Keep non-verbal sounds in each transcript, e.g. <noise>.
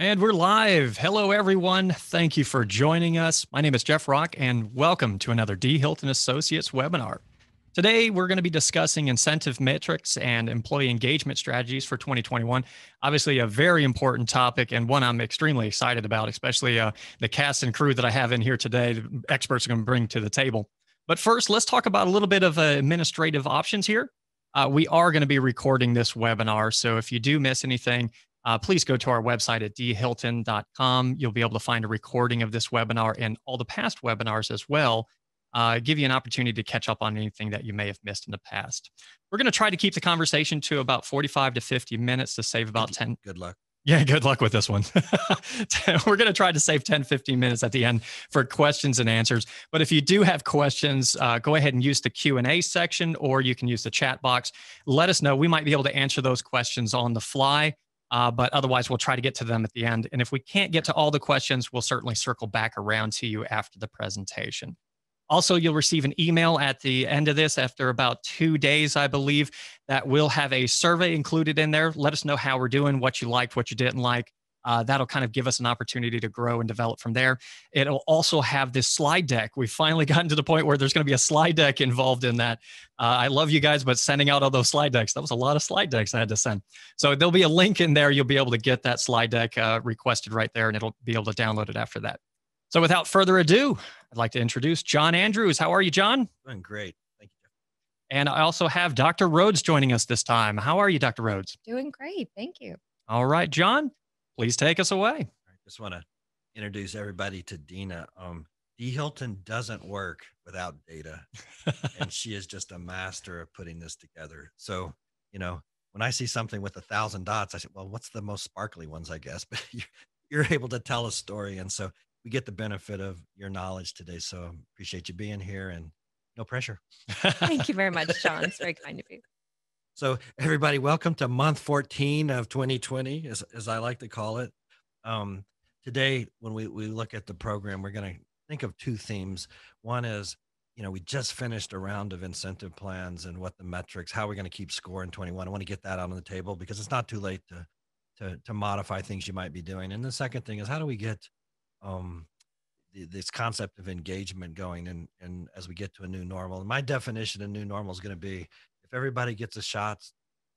And we're live. Hello, everyone. Thank you for joining us. My name is Jeff Rock, and welcome to another D. Hilton Associates webinar. Today, we're going to be discussing incentive metrics and employee engagement strategies for 2021. Obviously, a very important topic and one I'm extremely excited about, especially uh, the cast and crew that I have in here today, the experts are going to bring to the table. But first, let's talk about a little bit of uh, administrative options here. Uh, we are going to be recording this webinar. So if you do miss anything, uh, please go to our website at dhilton.com. You'll be able to find a recording of this webinar and all the past webinars as well. Uh, give you an opportunity to catch up on anything that you may have missed in the past. We're going to try to keep the conversation to about 45 to 50 minutes to save about 10. Good luck. Yeah, good luck with this one. <laughs> We're going to try to save 10, 15 minutes at the end for questions and answers. But if you do have questions, uh, go ahead and use the Q&A section or you can use the chat box. Let us know. We might be able to answer those questions on the fly uh, but otherwise, we'll try to get to them at the end. And if we can't get to all the questions, we'll certainly circle back around to you after the presentation. Also, you'll receive an email at the end of this after about two days, I believe, that will have a survey included in there. Let us know how we're doing, what you liked, what you didn't like. Uh, that'll kind of give us an opportunity to grow and develop from there. It'll also have this slide deck. We've finally <laughs> gotten to the point where there's going to be a slide deck involved in that. Uh, I love you guys, but sending out all those slide decks, that was a lot of slide decks I had to send. So there'll be a link in there. You'll be able to get that slide deck uh, requested right there, and it'll be able to download it after that. So without further ado, I'd like to introduce John Andrews. How are you, John? Doing great. Thank you. And I also have Dr. Rhodes joining us this time. How are you, Dr. Rhodes? Doing great. Thank you. All right, John please take us away. I just want to introduce everybody to Dina. Um, D. Hilton doesn't work without data, <laughs> and she is just a master of putting this together. So, you know, when I see something with a thousand dots, I say, well, what's the most sparkly ones, I guess? <laughs> But you're, you're able to tell a story. And so we get the benefit of your knowledge today. So appreciate you being here and no pressure. <laughs> Thank you very much, John. It's very kind of you. So, everybody, welcome to month 14 of 2020, as, as I like to call it. Um, today, when we, we look at the program, we're going to think of two themes. One is, you know, we just finished a round of incentive plans and what the metrics, how we're going to keep score in 21. I want to get that out on the table because it's not too late to, to, to modify things you might be doing. And the second thing is, how do we get um, this concept of engagement going and, and as we get to a new normal? And my definition of new normal is going to be if everybody gets a shot,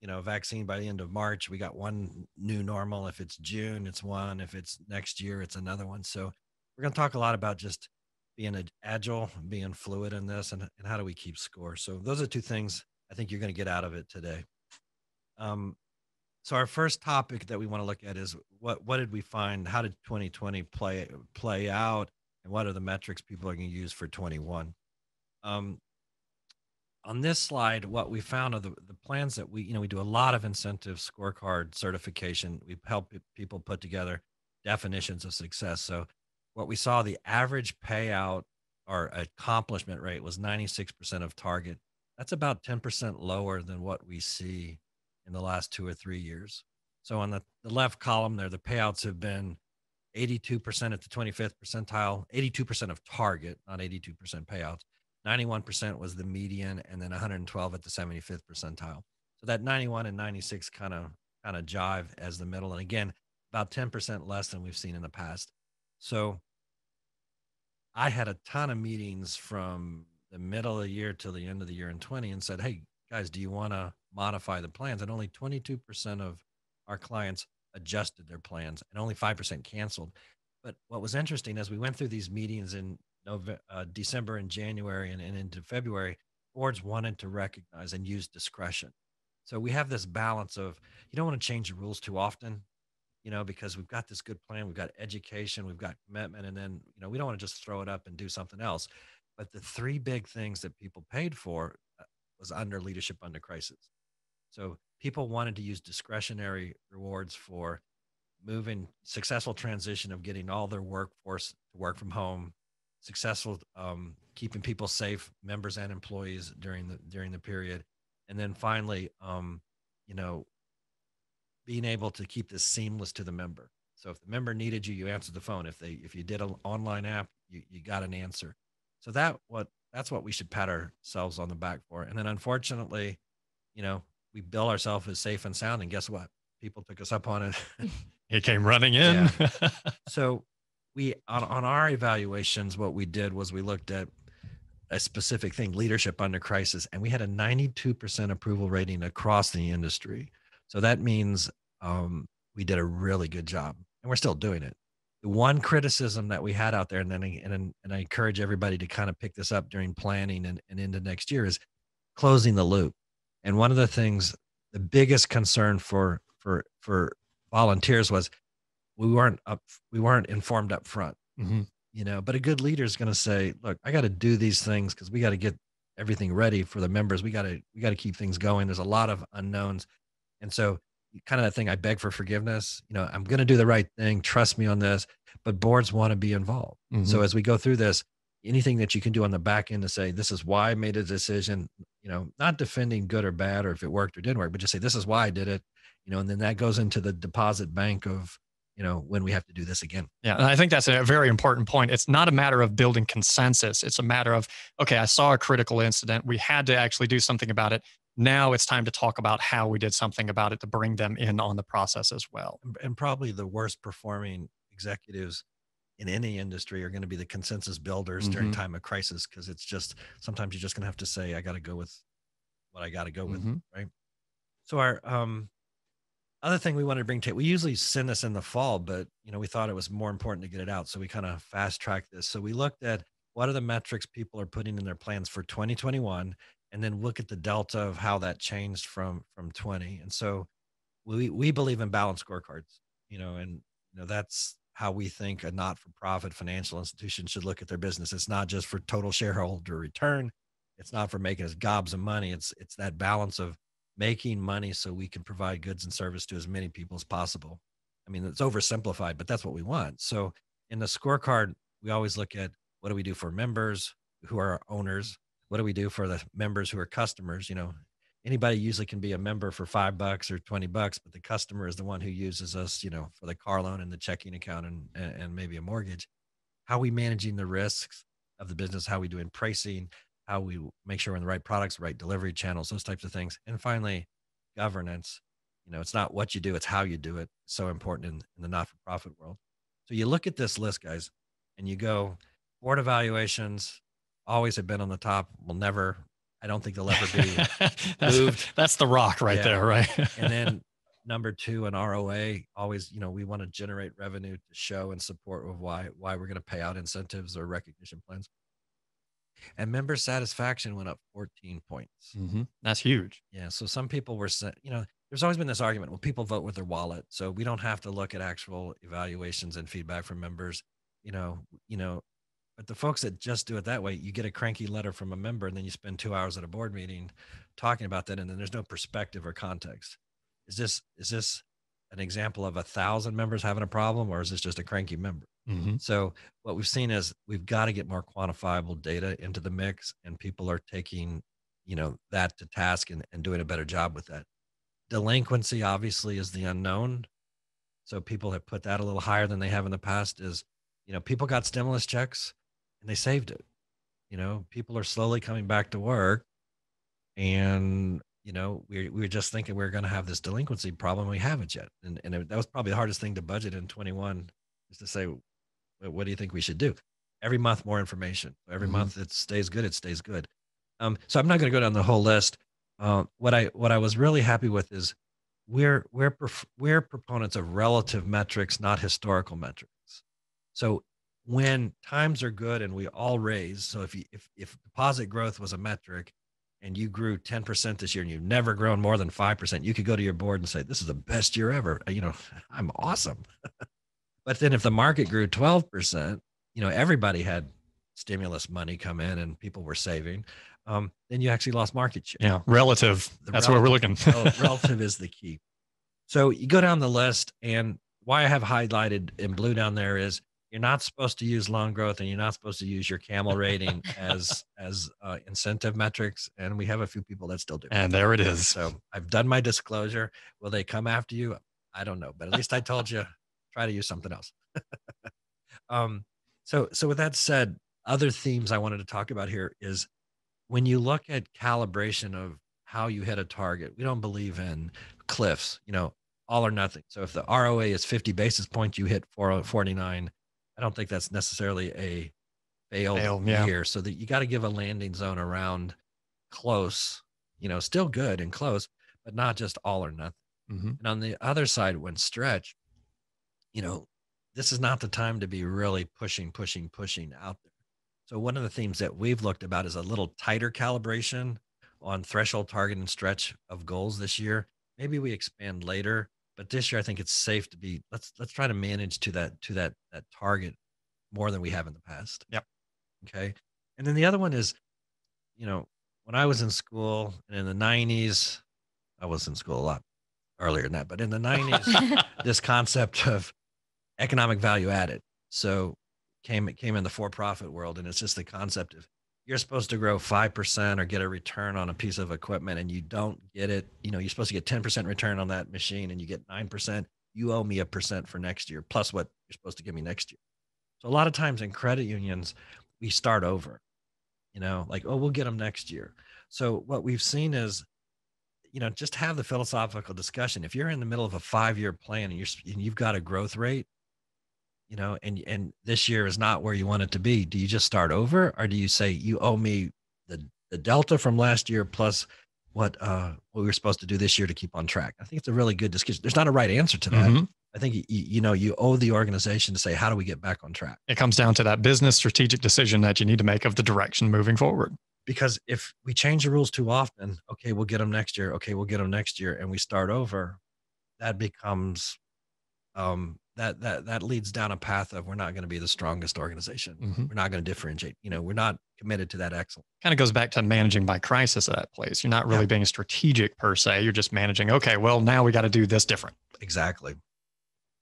you know, vaccine by the end of March, we got one new normal. If it's June, it's one. If it's next year, it's another one. So we're going to talk a lot about just being agile, being fluid in this, and, and how do we keep score. So those are two things I think you're going to get out of it today. Um, so our first topic that we want to look at is what what did we find? How did 2020 play play out, and what are the metrics people are going to use for 21? Um, on this slide, what we found are the, the plans that we, you know, we do a lot of incentive scorecard certification. We help people put together definitions of success. So what we saw, the average payout or accomplishment rate was 96% of target. That's about 10% lower than what we see in the last two or three years. So on the, the left column there, the payouts have been 82% at the 25th percentile, 82% of target, not 82% payouts. 91% was the median, and then 112 at the 75th percentile. So that 91 and 96 kind of kind of jive as the middle, and again, about 10% less than we've seen in the past. So I had a ton of meetings from the middle of the year till the end of the year in 20 and said, Hey guys, do you want to modify the plans? And only 22% of our clients adjusted their plans and only 5% canceled. But what was interesting as we went through these meetings in November, uh, December and January and, and into February, boards wanted to recognize and use discretion. So we have this balance of you don't want to change the rules too often, you know, because we've got this good plan, we've got education, we've got commitment, and then you know we don't want to just throw it up and do something else. But the three big things that people paid for uh, was under leadership under crisis. So people wanted to use discretionary rewards for moving successful transition of getting all their workforce to work from home successful um, keeping people safe, members and employees during the during the period, and then finally, um, you know, being able to keep this seamless to the member. So if the member needed you, you answered the phone. If they if you did an online app, you you got an answer. So that what that's what we should pat ourselves on the back for. And then unfortunately, you know, we bill ourselves as safe and sound, and guess what? People took us up on it <laughs> He came running in. Yeah. <laughs> so we on, on our evaluations, what we did was we looked at a specific thing, leadership under crisis, and we had a 92% approval rating across the industry. So that means um, we did a really good job, and we're still doing it. The one criticism that we had out there, and then and, and I encourage everybody to kind of pick this up during planning and, and into next year, is closing the loop. And one of the things, the biggest concern for for for volunteers was we weren't up we weren't informed up front. Mm-hmm. you know but a good leader is going to say look i got to do these things because we got to get everything ready for the members. We got to we got to keep things going. There's a lot of unknowns. And so kind of that thing i beg for forgiveness. You know i'm going to do the right thing. Trust me on this. But boards want to be involved. Mm-hmm. so as we go through this anything that you can do on the back end to say this is why i made a decision you know not defending good or bad or if it worked or didn't work but just say this is why i did it. You know and then that goes into the deposit bank of you know when we have to do this again. Yeah and i think that's a very important point. It's not a matter of building consensus. It's a matter of okay i saw a critical incident. We had to actually do something about it. Now it's time to talk about how we did something about it to bring them in on the process as well. And probably the worst performing executives in any industry are going to be the consensus builders mm-hmm. during time of crisis because it's just sometimes you're just going to have to say i got to go with what i got to go with mm-hmm. right? So our um other thing we wanted to bring to we usually send this in the fall but you know we thought it was more important to get it out. So we kind of fast tracked this. So we looked at what are the metrics people are putting in their plans for 2021 and then look at the delta of how that changed from from 20 and so we we believe in balanced scorecards you know and you know that's how we think a not-for-profit financial institution should look at their business. It's not just for total shareholder return. It's not for making us gobs of money. It's it's that balance of making money so we can provide goods and service to as many people as possible. I mean, it's oversimplified, but that's what we want. So in the scorecard, we always look at what do we do for members who are owners? What do we do for the members who are customers? You know, anybody usually can be a member for five bucks or 20 bucks, but the customer is the one who uses us, you know, for the car loan and the checking account and, and maybe a mortgage. How are we managing the risks of the business? How are we doing pricing? How we make sure we're in the right products, right delivery channels, those types of things. And finally, governance. You know, it's not what you do, it's how you do it. It's so important in, in the not for profit world. So you look at this list, guys, and you go, board evaluations always have been on the top, will never, I don't think they'll ever be <laughs> that's, moved. That's the rock right yeah. there, right? <laughs> and then number two, an ROA, always, you know, we want to generate revenue to show and support of why why we're going to pay out incentives or recognition plans and member satisfaction went up 14 points. Mm-hmm. That's huge. Yeah. So some people were, you know, there's always been this argument. Well, people vote with their wallet, so we don't have to look at actual evaluations and feedback from members. You know, you know, but the folks that just do it that way, you get a cranky letter from a member, and then you spend two hours at a board meeting talking about that, and then there's no perspective or context. Is this is this an example of a thousand members having a problem, or is this just a cranky member? Mm-hmm. So what we've seen is we've got to get more quantifiable data into the mix, and people are taking, you know, that to task and, and doing a better job with that. Delinquency obviously is the unknown. So people have put that a little higher than they have in the past. Is you know, people got stimulus checks and they saved it. You know, people are slowly coming back to work, and you know, we, we were just thinking we are going to have this delinquency problem. We haven't yet. And, and it, that was probably the hardest thing to budget in 21 is to say, what do you think we should do? Every month, more information. Every mm-hmm. month it stays good. It stays good. Um, so I'm not going to go down the whole list. Uh, what I, what I was really happy with is we're, we're, we're proponents of relative metrics, not historical metrics. So when times are good and we all raise, so if you, if, if deposit growth was a metric and you grew 10% this year and you've never grown more than 5%, you could go to your board and say, This is the best year ever. You know, <laughs> I'm awesome. <laughs> but then if the market grew 12%, you know, everybody had stimulus money come in and people were saving. Um, then you actually lost market share. Yeah, relative. The That's relative, where we're looking. <laughs> relative is the key. So you go down the list, and why I have highlighted in blue down there is you're not supposed to use loan growth and you're not supposed to use your CAMEL rating <laughs> as as uh, incentive metrics and we have a few people that still do and there it is so i've done my disclosure will they come after you i don't know but at least i told you try to use something else <laughs> um so so with that said other themes i wanted to talk about here is when you look at calibration of how you hit a target we don't believe in cliffs you know all or nothing. So if the ROA is 50 basis points, you hit 449. I don't think that's necessarily a failed Fail, yeah. year. So that you got to give a landing zone around close, you know, still good and close, but not just all or nothing. Mhm. And on the other side, when stretch, you know, this is not the time to be really pushing, pushing, pushing out there. So one of the themes that we've looked about is a little tighter calibration on threshold, target, and stretch of goals this year. Maybe we expand later, but this year I think it's safe to be let's let's try to manage to that to that that target more than we have in the past. Yep. Okay. And then the other one is, you know, when I was in school and in the 90s, I was in school a lot earlier than that, but in the 90s, <laughs> this concept of economic value added. So came it came in the for-profit world, and it's just the concept of you're supposed to grow five percent or get a return on a piece of equipment, and you don't get it. You know, you're supposed to get ten percent return on that machine, and you get nine percent. You owe me a percent for next year, plus what you're supposed to give me next year. So a lot of times in credit unions, we start over. You know, like oh, we'll get them next year. So what we've seen is you know just have the philosophical discussion if you're in the middle of a five year plan and you're and you've got a growth rate you know and and this year is not where you want it to be do you just start over or do you say you owe me the the delta from last year plus what uh what we were supposed to do this year to keep on track i think it's a really good discussion there's not a right answer to that Mhm. i think you, you know you owe the organization to say how do we get back on track It comes down to that business strategic decision that you need to make of the direction moving forward. because if we change the rules too often, okay, we'll get them next year. Okay, we'll get them next year, and we start over. That becomes um, that that that leads down a path of we're not going to be the strongest organization. Mhm. We're not going to differentiate. You know, we're not committed to that excellence. Kind of goes back to managing by crisis at that place. You're not really Yeah. being strategic per se. You're just managing, okay, well, now we got to do this different. Exactly.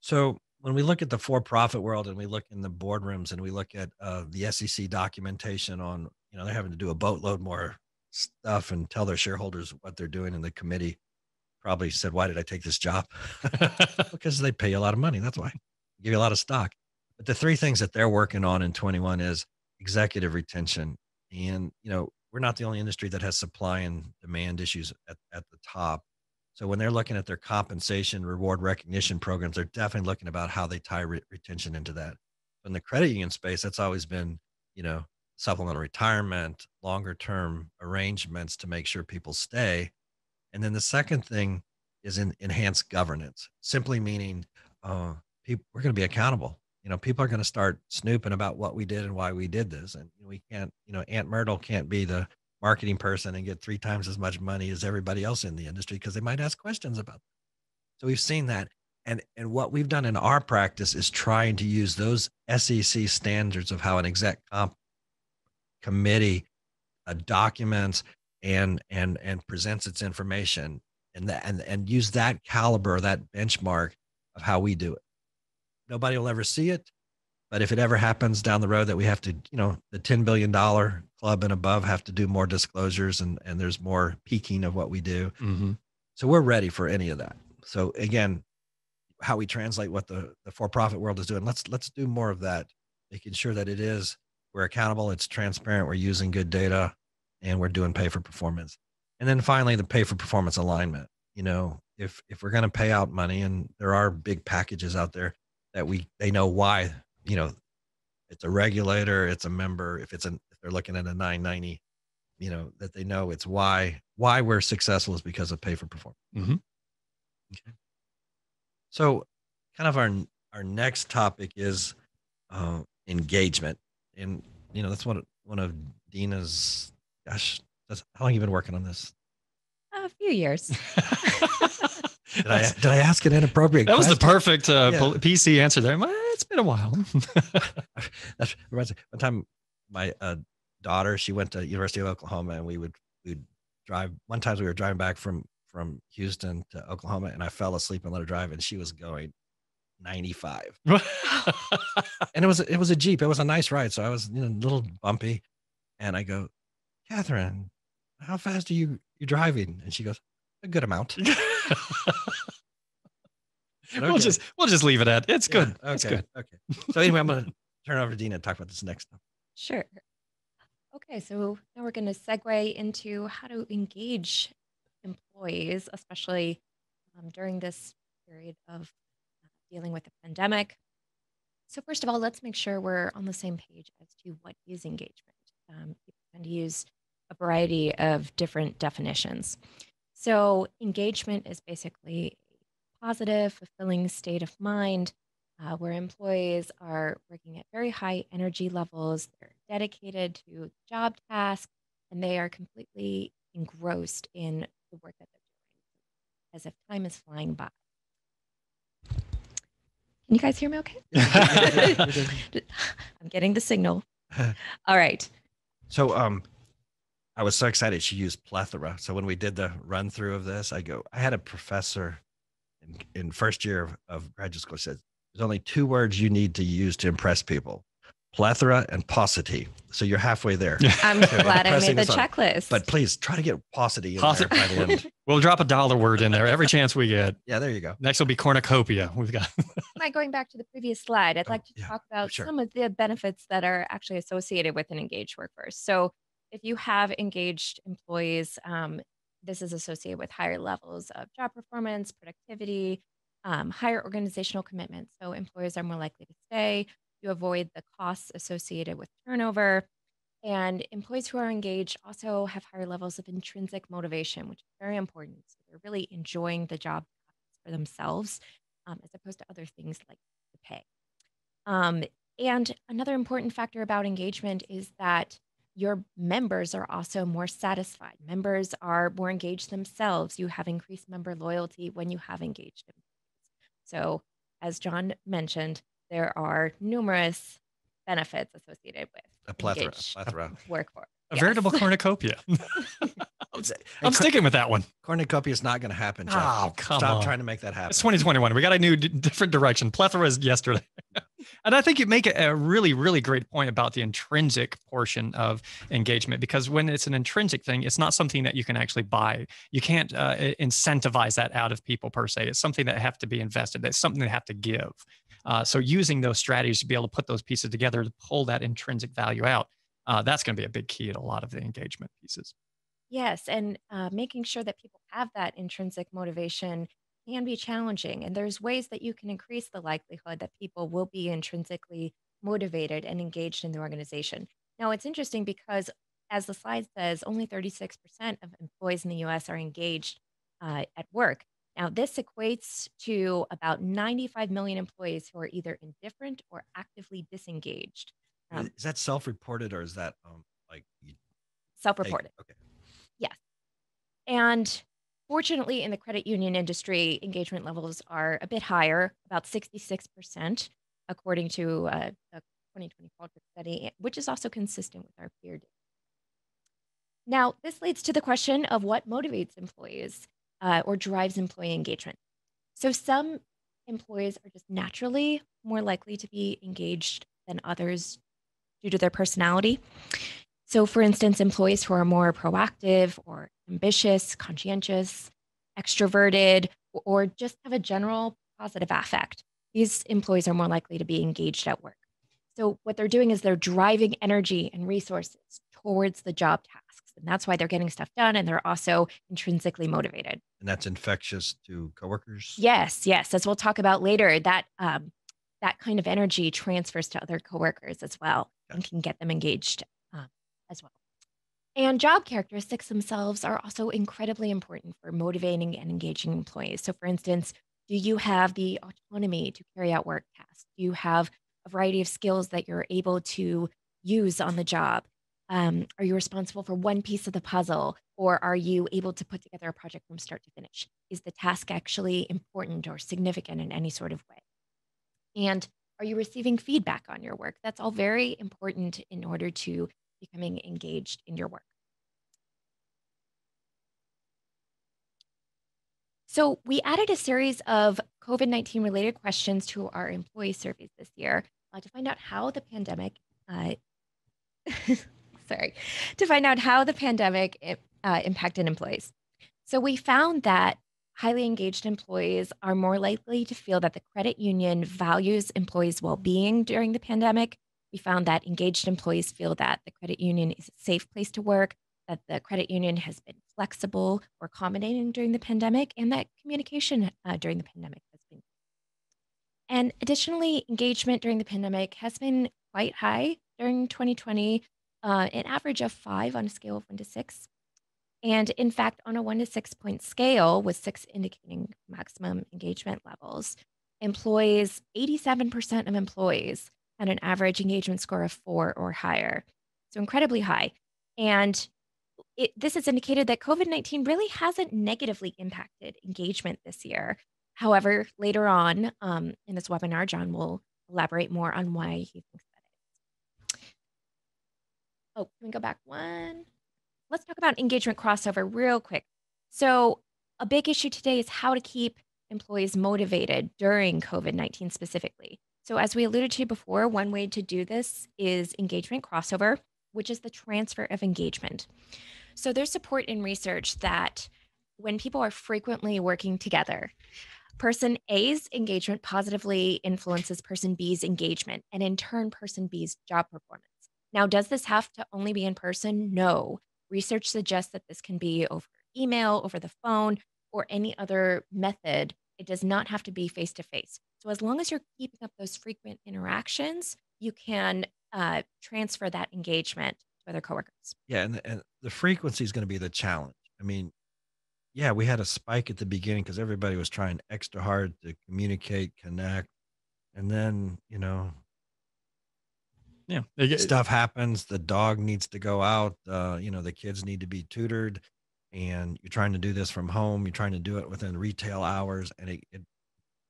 So when we look at the for-profit world and we look in the boardrooms and we look at uh, the SEC documentation on, you know, they're having to do a boatload more stuff and tell their shareholders what they're doing, in the committee probably said, "Why did I take this job?" <laughs> <laughs> because they pay you a lot of money. That's why. Give you a lot of stock. But the three things that they're working on in 21 is executive retention. And, you know, we're not the only industry that has supply and demand issues at, at the top. So when they're looking at their compensation, reward recognition programs, they're definitely looking about how they tie re- retention into that. In the credit union space, that's always been, you know, supplemental retirement, longer term arrangements to make sure people stay. And then the second thing is in enhanced governance, simply meaning uh, people we're going to be accountable. You know, people are going to start snooping about what we did and why we did this, and we can't. You know, Aunt Myrtle can't be the marketing person and get three times as much money as everybody else in the industry because they might ask questions about. That. So we've seen that, and and what we've done in our practice is trying to use those SEC standards of how an exec comp committee uh, documents and and and presents its information and that and and use that caliber that benchmark of how we do it. Nobody will ever see it but if it ever happens down the road that we have to you know the 10 billion dollar club and above have to do more disclosures and and there's more peeking of what we do. Mhm. so we're ready for any of that. So again how we translate what the the for-profit world is doing let's let's do more of that making sure that it is we're accountable it's transparent we're using good data and we're doing pay for performance. And then finally the pay for performance alignment. You know if if we're going to pay out money and there are big packages out there that we they know why you know it's a regulator it's a member if it's an if they're looking at a 990 you know that they know it's why why we're successful is because of pay for performance. Mhm. okay. So kind of our our next topic is uh, engagement. And you know that's one one of dina's gosh that's how long have you been working on this A few years. <laughs> did i <laughs> did i ask an inappropriate that was the perfect uh, Yeah. PC answer there. Well, it's been a while. <laughs> That reminds me. One time, my uh, daughter she went to University of Oklahoma, and we would we'd drive. One time we were driving back from from Houston to Oklahoma, and I fell asleep and let her drive, and she was going 95, and it was it was a Jeep. It was a nice ride, so I was you know a little bumpy, and I go, Catherine, how fast are you you driving? And she goes, a good amount. <laughs> <laughs> We'll just we'll just leave it at it's good. Yeah, It's okay. good. Okay. So anyway, I'm gonna <laughs> turn it over to Dina and talk about this next. Sure. Okay, so now we're going to segue into how to engage employees, especially um, during this period of uh, dealing with the pandemic. So, first of all, let's make sure we're on the same page as to what is engagement. Um, people tend to use a variety of different definitions. So, engagement is basically a positive, fulfilling state of mind uh, where employees are working at very high energy levels, they're dedicated to job task, and they are completely engrossed in the work that they're doing as if time is flying by. Can you guys hear me okay? <laughs> <laughs> I'm getting the signal. <laughs> All right. So um I was so excited she used plethora. So when we did the run through of this, I go, I had a professor in, in first year of, of graduate school said, there's only two words you need to use to impress people plethora and paucity. So you're halfway there. <laughs> I'm glad I made the checklist. But please try to get paucity in there by the end. <laughs> we'll drop a dollar word in there every <laughs> chance we get. Yeah, there you go. Next will be cornucopia. We've got. Am going back to the previous slide? I'd oh, like to yeah, talk about sure. some of the benefits that are actually associated with an engaged workforce. So if you have engaged employees, um, this is associated with higher levels of job performance, productivity, um, higher organizational commitment. So employers are more likely to stay. You avoid the costs associated with turnover. And employees who are engaged also have higher levels of intrinsic motivation, which is very important. So they're really enjoying the job for themselves um, as opposed to other things like the pay. Um, and another important factor about engagement is that your members are also more satisfied. Members are more engaged themselves. You have increased member loyalty when you have engaged Them. so, as John mentioned, there are numerous benefits associated with a plethora, a plethora. <laughs> workforce. A yes. veritable <laughs> cornucopia. <laughs> I'm, sticking with that one. Cornucopia is not going to happen. Jeff. Oh, come on. Stop on. trying to make that happen. It's 2021. We got a new, d- different direction. Plethora is yesterday. <laughs> and I think you make a, a really, really great point about the intrinsic portion of engagement because when it's an intrinsic thing, it's not something that you can actually buy. You can't uh, incentivize that out of people per se. It's something that have to be invested. It's something they have to give. Uh, so using those strategies to be able to put those pieces together to pull that intrinsic value out, uh, that's going to be a big key to a lot of the engagement pieces. Yes, and uh, making sure that people have that intrinsic motivation can be challenging. And there's ways that you can increase the likelihood that people will be intrinsically motivated and engaged in the organization. Now, it's interesting because, as the slide says, only 36% of employees in the US are engaged uh, at work. Now, this equates to about 95 million employees who are either indifferent or actively disengaged. Um, is that self reported or is that um, like self reported? Okay. And fortunately, in the credit union industry, engagement levels are a bit higher, about 66%, according to uh, a 2020 Qualtrics study, which is also consistent with our peer data. Now, this leads to the question of what motivates employees uh, or drives employee engagement. So, some employees are just naturally more likely to be engaged than others due to their personality. So, for instance, employees who are more proactive or ambitious, conscientious, extroverted, or just have a general positive affect, these employees are more likely to be engaged at work. So, what they're doing is they're driving energy and resources towards the job tasks. And that's why they're getting stuff done. And they're also intrinsically motivated. And that's infectious to coworkers? Yes, yes. As we'll talk about later, that um, that kind of energy transfers to other coworkers as well gotcha. and can get them engaged as well. And job characteristics themselves are also incredibly important for motivating and engaging employees. So, for instance, do you have the autonomy to carry out work tasks? Do you have a variety of skills that you're able to use on the job? Um, are you responsible for one piece of the puzzle, or are you able to put together a project from start to finish? Is the task actually important or significant in any sort of way? And are you receiving feedback on your work? That's all very important in order to becoming engaged in your work. So, we added a series of COVID 19 related questions to our employee surveys this year uh, to find out how the pandemic, uh, <laughs> sorry, to find out how the pandemic uh, impacted employees. So, we found that highly engaged employees are more likely to feel that the credit union values employees' well being during the pandemic we found that engaged employees feel that the credit union is a safe place to work, that the credit union has been flexible or accommodating during the pandemic, and that communication uh, during the pandemic has been. And additionally, engagement during the pandemic has been quite high during 2020, uh, an average of five on a scale of one to six. And in fact, on a one to six point scale, with six indicating maximum engagement levels, employees, 87% of employees had an average engagement score of four or higher. So incredibly high. And it, this has indicated that COVID 19 really hasn't negatively impacted engagement this year. However, later on um, in this webinar, John will elaborate more on why he thinks that is. Oh, can we go back one? Let's talk about engagement crossover real quick. So, a big issue today is how to keep employees motivated during COVID 19 specifically. So, as we alluded to before, one way to do this is engagement crossover, which is the transfer of engagement. So, there's support in research that when people are frequently working together, Person A's engagement positively influences person B's engagement, and in turn, person B's job performance. Now, does this have to only be in person? No. Research suggests that this can be over email, over the phone, or any other method. It does not have to be face to face. So, as long as you're keeping up those frequent interactions, you can uh, transfer that engagement to other coworkers. Yeah, and, and the frequency is going to be the challenge. I mean, yeah, we had a spike at the beginning because everybody was trying extra hard to communicate, connect, and then you know, yeah, stuff happens. The dog needs to go out. Uh, you know, the kids need to be tutored, and you're trying to do this from home. You're trying to do it within retail hours, and it it,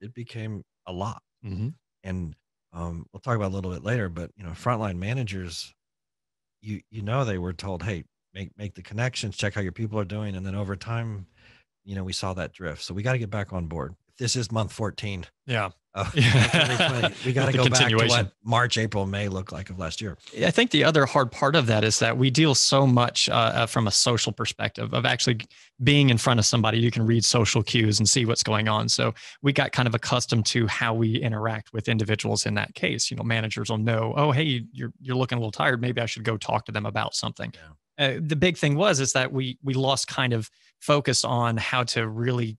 it became a lot. Mm-hmm. And um, we'll talk about a little bit later, but you know, frontline managers, you you know, they were told, hey, make make the connections, check how your people are doing, and then over time, you know, we saw that drift. So we got to get back on board. If this is month 14, yeah, uh, <laughs> yeah. we <laughs> got to go back to what March, April, May looked like of last year. I think the other hard part of that is that we deal so much uh, uh, from a social perspective of actually being in front of somebody. You can read social cues and see what's going on. So we got kind of accustomed to how we interact with individuals in that case. You know, managers will know, oh, hey, you're you're looking a little tired. Maybe I should go talk to them about something. Yeah uh, the big thing was is that we we lost kind of focus on how to really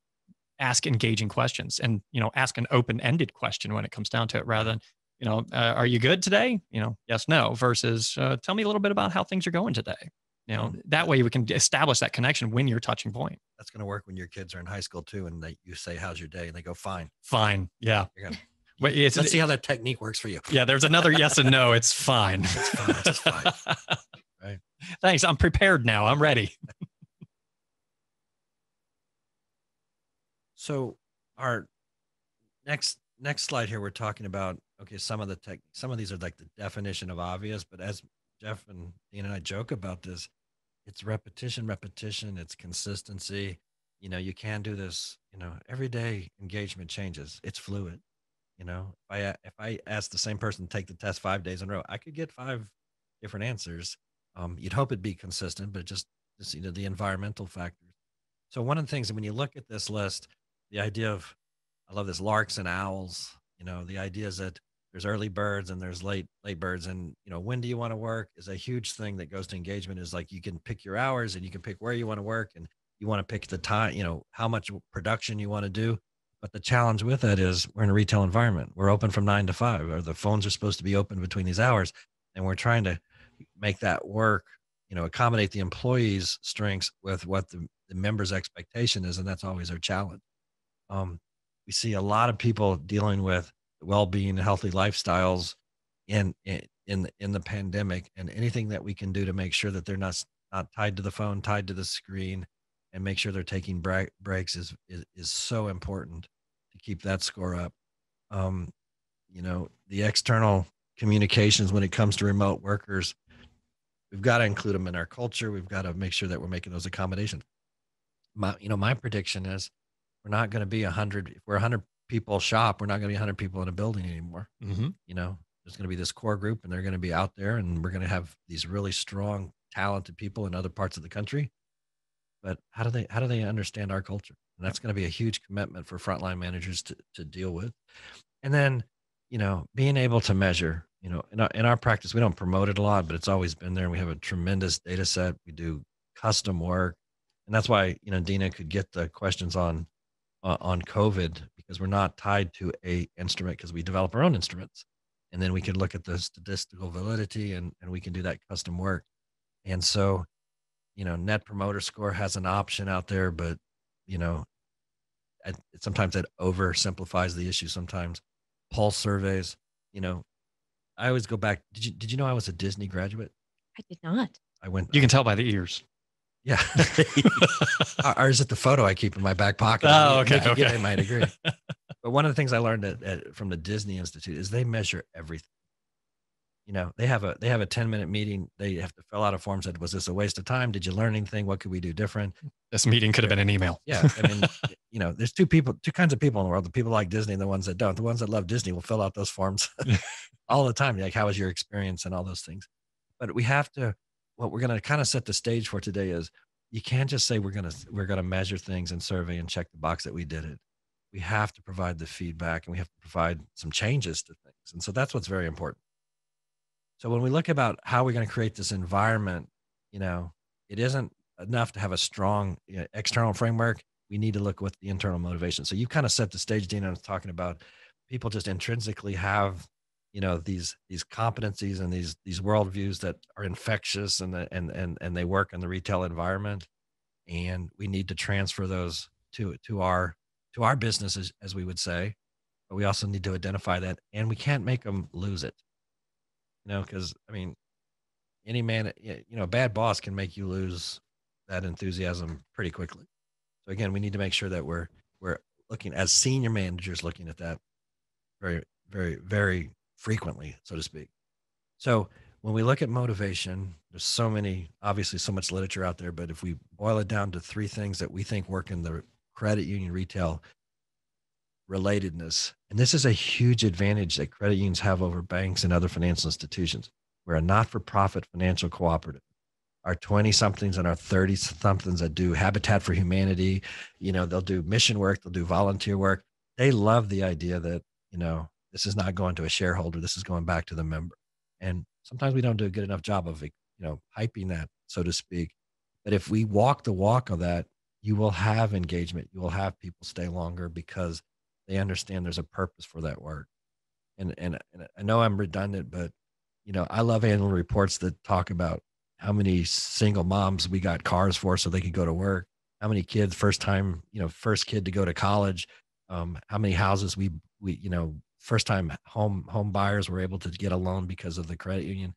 ask engaging questions and you know ask an open-ended question when it comes down to it rather than you know uh, are you good today you know yes no versus uh, tell me a little bit about how things are going today you know that way we can establish that connection when you're touching point that's going to work when your kids are in high school too and they, you say how's your day and they go fine fine yeah gonna, Wait, let's see how that technique works for you yeah there's another yes and no it's fine it's fine, it's fine. <laughs> right Thanks. I'm prepared now. I'm ready. So our next next slide here, we're talking about okay, some of the tech, some of these are like the definition of obvious, but as Jeff and Dina and I joke about this, it's repetition, repetition, it's consistency. You know, you can do this. You know, every day engagement changes. It's fluid. You know, if I if I ask the same person to take the test five days in a row, I could get five different answers. Um, you'd hope it'd be consistent, but just, just you know the environmental factors. So one of the things when you look at this list, the idea of I love this larks and owls. You know, the idea is that there's early birds and there's late late birds, and you know when do you want to work is a huge thing that goes to engagement. Is like you can pick your hours and you can pick where you want to work and you want to pick the time. You know how much production you want to do. But the challenge with that is we're in a retail environment. We're open from nine to five, or the phones are supposed to be open between these hours, and we're trying to make that work you know accommodate the employees strengths with what the, the members expectation is and that's always our challenge um, we see a lot of people dealing with well-being and healthy lifestyles in in in the pandemic and anything that we can do to make sure that they're not not tied to the phone tied to the screen and make sure they're taking breaks is, is is so important to keep that score up um, you know the external communications when it comes to remote workers we've got to include them in our culture. We've got to make sure that we're making those accommodations. My, you know, my prediction is we're not going to be a hundred. If we're a hundred people shop, we're not going to be a hundred people in a building anymore. Mm-hmm. You know, there's going to be this core group, and they're going to be out there, and we're going to have these really strong, talented people in other parts of the country. But how do they how do they understand our culture? And that's going to be a huge commitment for frontline managers to to deal with. And then, you know, being able to measure you know, in our, in our practice, we don't promote it a lot, but it's always been there. We have a tremendous data set. We do custom work. And that's why, you know, Dina could get the questions on, uh, on COVID because we're not tied to a instrument because we develop our own instruments. And then we can look at the statistical validity and, and we can do that custom work. And so you know net promoter score has an option out there but you know sometimes it oversimplifies the issue. Sometimes pulse surveys you know i always go back did you did you know i was a disney graduate? I did not. I went you can tell by the ears yeah. <laughs> Or is it the photo i keep in my back pocket? Oh okay, okay. get my degree but one of the things i learned at, at, from the disney institute is they measure everything you know they have a they have a 10 minute meeting. They have to fill out a form said was this a waste of time? Did you learn anything? What could we do different? This meeting could have been an email. Yeah i mean you know there's two people two kinds of people in the world the people like disney and the ones that don't. The ones that love disney will fill out those forms <laughs> <laughs> all the time like how was your experience? and all those things. But we have to what we're going to kind of set the stage for today is you can't just say we're going to we're going to measure things and survey and check the box that we did it we have to provide the feedback and we have to provide some changes to things and so that's what's very important so when we look about how we're going to create this environment, you know, it isn't enough to have a strong you know, external framework. We need to look with the internal motivation. So you kind of set the stage, Dina, was talking about people just intrinsically have, you know, these these competencies and these these worldviews that are infectious and the, and and and they work in the retail environment, and we need to transfer those to to our to our businesses, as we would say. But we also need to identify that, and we can't make them lose it you know, because I mean, any man, you know, a bad boss can make you lose that enthusiasm pretty quickly. So again, we need to make sure that we're we're looking as senior managers looking at that very, very, very frequently, so to speak. So when we look at motivation, there's so many, obviously, so much literature out there. But if we boil it down to three things that we think work in the credit union retail relatedness. And this is a huge advantage that credit unions have over banks and other financial institutions. We're a not for profit financial cooperative. Our 20 somethings and our 30 somethings that do Habitat for Humanity, you know, they'll do mission work, they'll do volunteer work. They love the idea that, you know, this is not going to a shareholder, this is going back to the member. And sometimes we don't do a good enough job of, you know, hyping that, so to speak. But if we walk the walk of that, you will have engagement. You will have people stay longer because they understand there's a purpose for that work. And, and, and I know I'm redundant, but you know, I love annual reports that talk about how many single moms we got cars for so they could go to work, how many kids first time, you know, first kid to go to college, um, how many houses we we you know first time home home buyers were able to get a loan because of the credit union.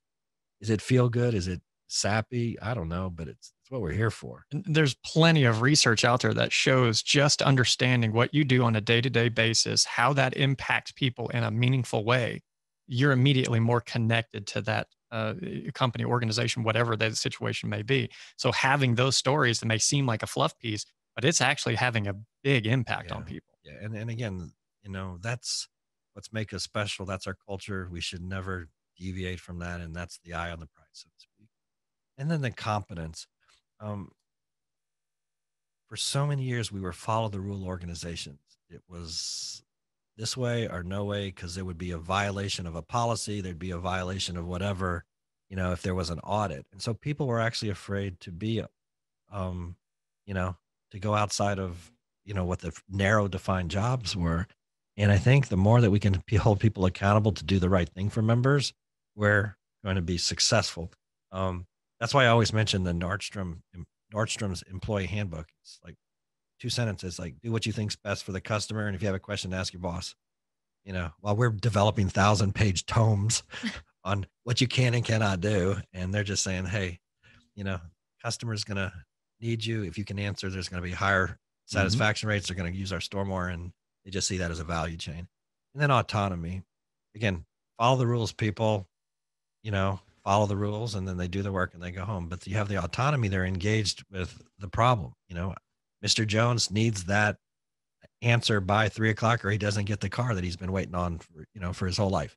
Is it feel good? Is it sappy? I don't know, but it's it's what we're here for. There's plenty of research out there that shows just understanding what you do on a day-to-day basis, how that impacts people in a meaningful way. You're immediately more connected to that uh, company, organization, whatever the situation may be. So having those stories that may seem like a fluff piece, but it's actually having a big impact yeah. on people. Yeah, and and again, you know, that's what's make us special. That's our culture. We should never deviate from that, and that's the eye on the prize, so to speak. And then the competence um, for so many years we were follow the rule organizations. It was this way or no way because there would be a violation of a policy, there'd be a violation of whatever, you know, if there was an audit. And so people were actually afraid to be, um, you know, to go outside of, you know, what the narrow defined jobs were. And I think the more that we can hold people accountable to do the right thing for members, we're going to be successful. Um, that's why I always mention the Nordstrom Nordstrom's employee handbook. It's like two sentences like do what you think's best for the customer and if you have a question ask your boss. You know, while we're developing thousand page tomes <laughs> on what you can and cannot do and they're just saying, "Hey, you know, customer's going to need you if you can answer there's going to be higher mm-hmm. satisfaction mm-hmm. rates they're going to use our store more and they just see that as a value chain. And then autonomy. Again, follow the rules people, you know, follow the rules and then they do the work and they go home. But you have the autonomy, they're engaged with the problem. You know, Mr. Jones needs that answer by three o'clock or he doesn't get the car that he's been waiting on for, you know, for his whole life.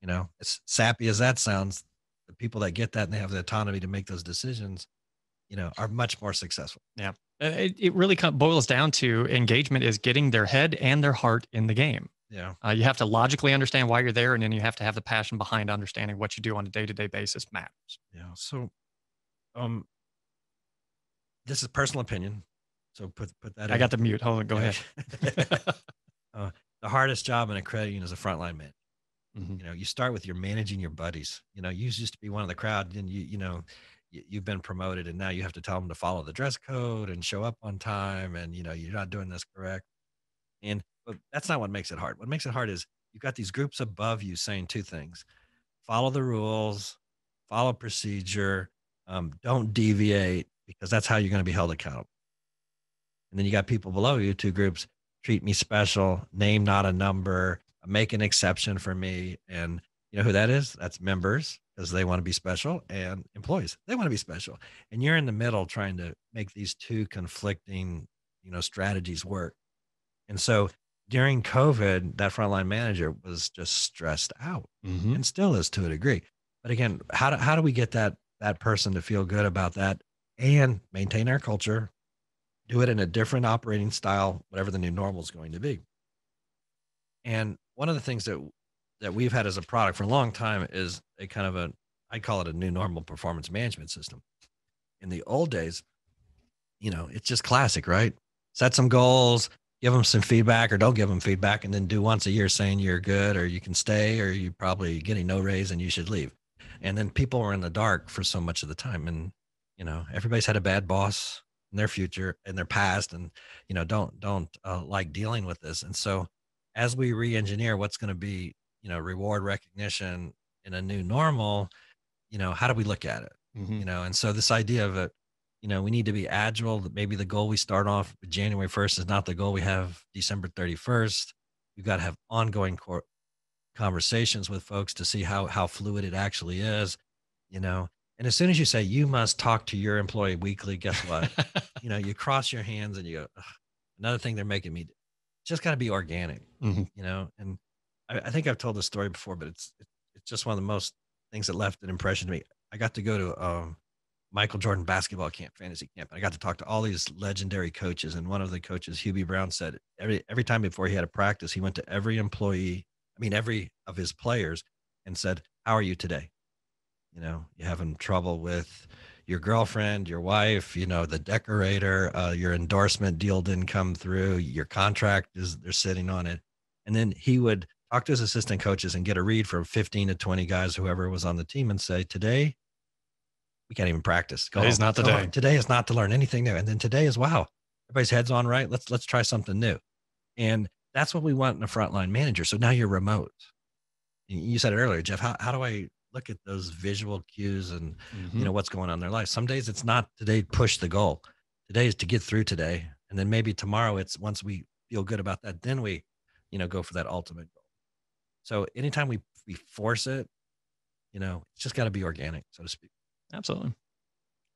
You know, as sappy as that sounds, the people that get that and they have the autonomy to make those decisions, you know, are much more successful. Yeah. Uh, it, it really boils down to engagement is getting their head and their heart in the game. Yeah. Uh, you have to logically understand why you're there, and then you have to have the passion behind understanding what you do on a day to day basis matters. Yeah. So, um, this is personal opinion. So put put that. I in. got the mute. Hold on. Go yeah. ahead. <laughs> uh, the hardest job in a credit union is a frontline man. Mm-hmm. You know, you start with your managing your buddies. You know, you used to be one of the crowd, and you you know, you've been promoted, and now you have to tell them to follow the dress code and show up on time, and you know, you're not doing this correct. And but that's not what makes it hard. What makes it hard is you've got these groups above you saying two things: follow the rules, follow procedure, um, don't deviate, because that's how you're going to be held accountable. And then you got people below you, two groups treat me special, name not a number, make an exception for me. And you know who that is? That's members because they want to be special and employees. They want to be special. And you're in the middle trying to make these two conflicting, you know, strategies work. And so during COVID, that frontline manager was just stressed out mm-hmm. and still is to a degree. But again, how do, how do we get that that person to feel good about that and maintain our culture, do it in a different operating style, whatever the new normal is going to be. And one of the things that that we've had as a product for a long time is a kind of a I call it a new normal performance management system. In the old days, you know, it's just classic, right? Set some goals, give them some feedback or don't give them feedback and then do once a year saying you're good or you can stay or you probably getting no raise and you should leave. And then people were in the dark for so much of the time and you know, everybody's had a bad boss in their future in their past and you know, don't don't uh, like dealing with this. And so as we re-engineer what's going to be you know reward recognition in a new normal you know how do we look at it mm-hmm. you know and so this idea of it you know we need to be agile maybe the goal we start off january 1st is not the goal we have december 31st we've got to have ongoing cor- conversations with folks to see how how fluid it actually is you know and as soon as you say you must talk to your employee weekly guess what <laughs> you know you cross your hands and you go another thing they're making me do. just got to be organic, mm-hmm. you know. And I, I, think I've told this story before, but it's it's just one of the most things that left an impression to me. I got to go to um, Michael Jordan basketball camp, fantasy camp, and I got to talk to all these legendary coaches. And one of the coaches, Hubie Brown, said every every time before he had a practice, he went to every employee, I mean every of his players, and said, "How are you today? You know, you having trouble with." your girlfriend, your wife, you know, the decorator, uh, your endorsement deal didn't come through, your contract is they're sitting on it. And then he would talk to his assistant coaches and get a read from 15 to 20 guys, whoever was on the team, and say, Today, we can't even practice. Go Today's home. not the day. Today is not to learn anything new. And then today is wow, everybody's heads on right. Let's let's try something new. And that's what we want in a frontline manager. So now you're remote. You said it earlier, Jeff. How, how do I look at those visual cues and mm-hmm. you know what's going on in their life. Some days it's not today push the goal. Today is to get through today, and then maybe tomorrow it's once we feel good about that, then we, you know, go for that ultimate. So anytime we we force it, you know, it's just got to be organic, so to speak. Absolutely.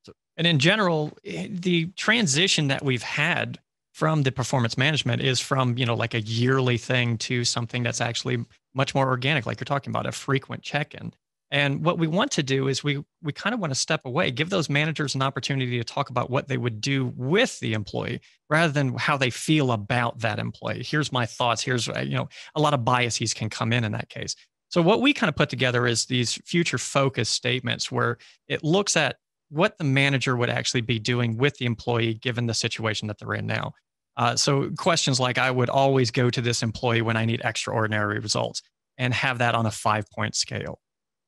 So, and in general, eh, the transition that we've had from the performance management is from you know like a yearly thing to something that's actually much more organic like you're talking about a frequent check-in and what we want to do is we we kind of want to step away, give those managers an opportunity to talk about what they would do with the employee rather than how they feel about that employee. Here's my thoughts. Here's uh, you know a lot of biases can come in in that case. So what we kind of put together is these future focus statements where it looks at what the manager would actually be doing with the employee given the situation that they're in now. Uh, so questions like I would always go to this employee when I need extraordinary results and have that on a five point scale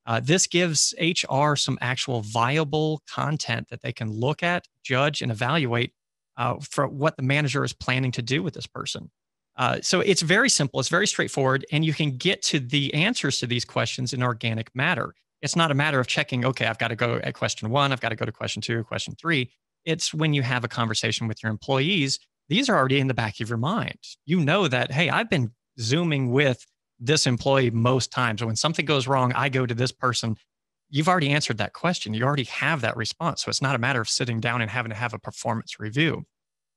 uh, this gives HR some actual viable content that they can look at, judge, and evaluate uh, for what the manager is planning to do with this person. Uh, so it's very simple, it's very straightforward, and you can get to the answers to these questions in organic matter. It's not a matter of checking, okay, I've got to go at question one, I've got to go to question two, question three. It's when you have a conversation with your employees, these are already in the back of your mind. You know that, hey, I've been Zooming with this employee most times. When something goes wrong, I go to this person. You've already answered that question. You already have that response. So it's not a matter of sitting down and having to have a performance review.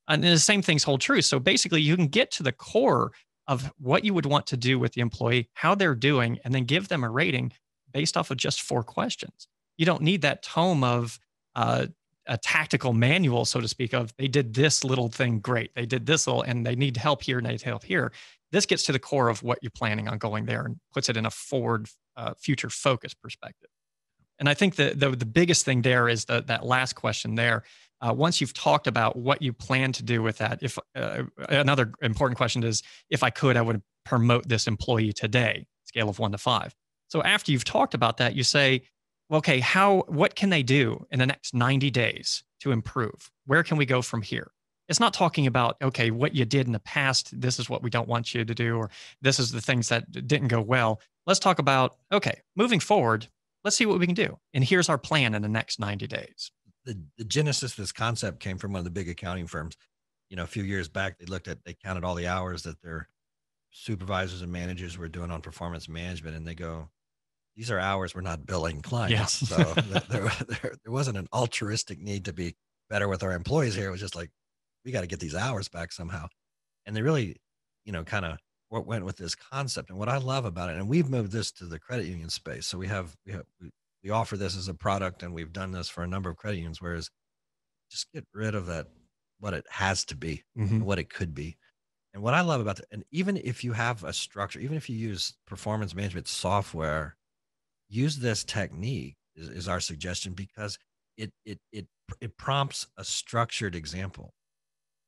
And the same things hold true. So basically, you can get to the core of what you would want to do with the employee, how they're doing, and then give them a rating based off of just four questions. You don't need that tome of uh, a tactical manual, so to speak, of they did this little thing great. They did this little, and they need help here and they need help here. This gets to the core of what you're planning on going there and puts it in a forward, uh, future focus perspective. And I think the, the, the biggest thing there is the, that last question there uh, once you've talked about what you plan to do with that, if uh, another important question is, if I could, I would promote this employee today, scale of one to five. So after you've talked about that, you say, okay, how, what can they do in the next 90 days to improve? Where can we go from here? It's not talking about, okay, what you did in the past, this is what we don't want you to do, or this is the things that didn't go well. Let's talk about, okay, moving forward, let's see what we can do. And here's our plan in the next 90 days the, the genesis of this concept came from one of the big accounting firms. You know, a few years back, they looked at, they counted all the hours that their supervisors and managers were doing on performance management, and they go, these are hours we're not billing clients. Yes. so there, <laughs> there, there wasn't an altruistic need to be better with our employees here. It was just like, we got to get these hours back somehow. And they really, you know, kind of what went with this concept. And what I love about it, and we've moved this to the credit union space. So we have, we have, we, offer this as a product and we've done this for a number of credit unions whereas just get rid of that what it has to be mm-hmm. what it could be and what i love about it and even if you have a structure even if you use performance management software use this technique is, is our suggestion because it it it it prompts a structured example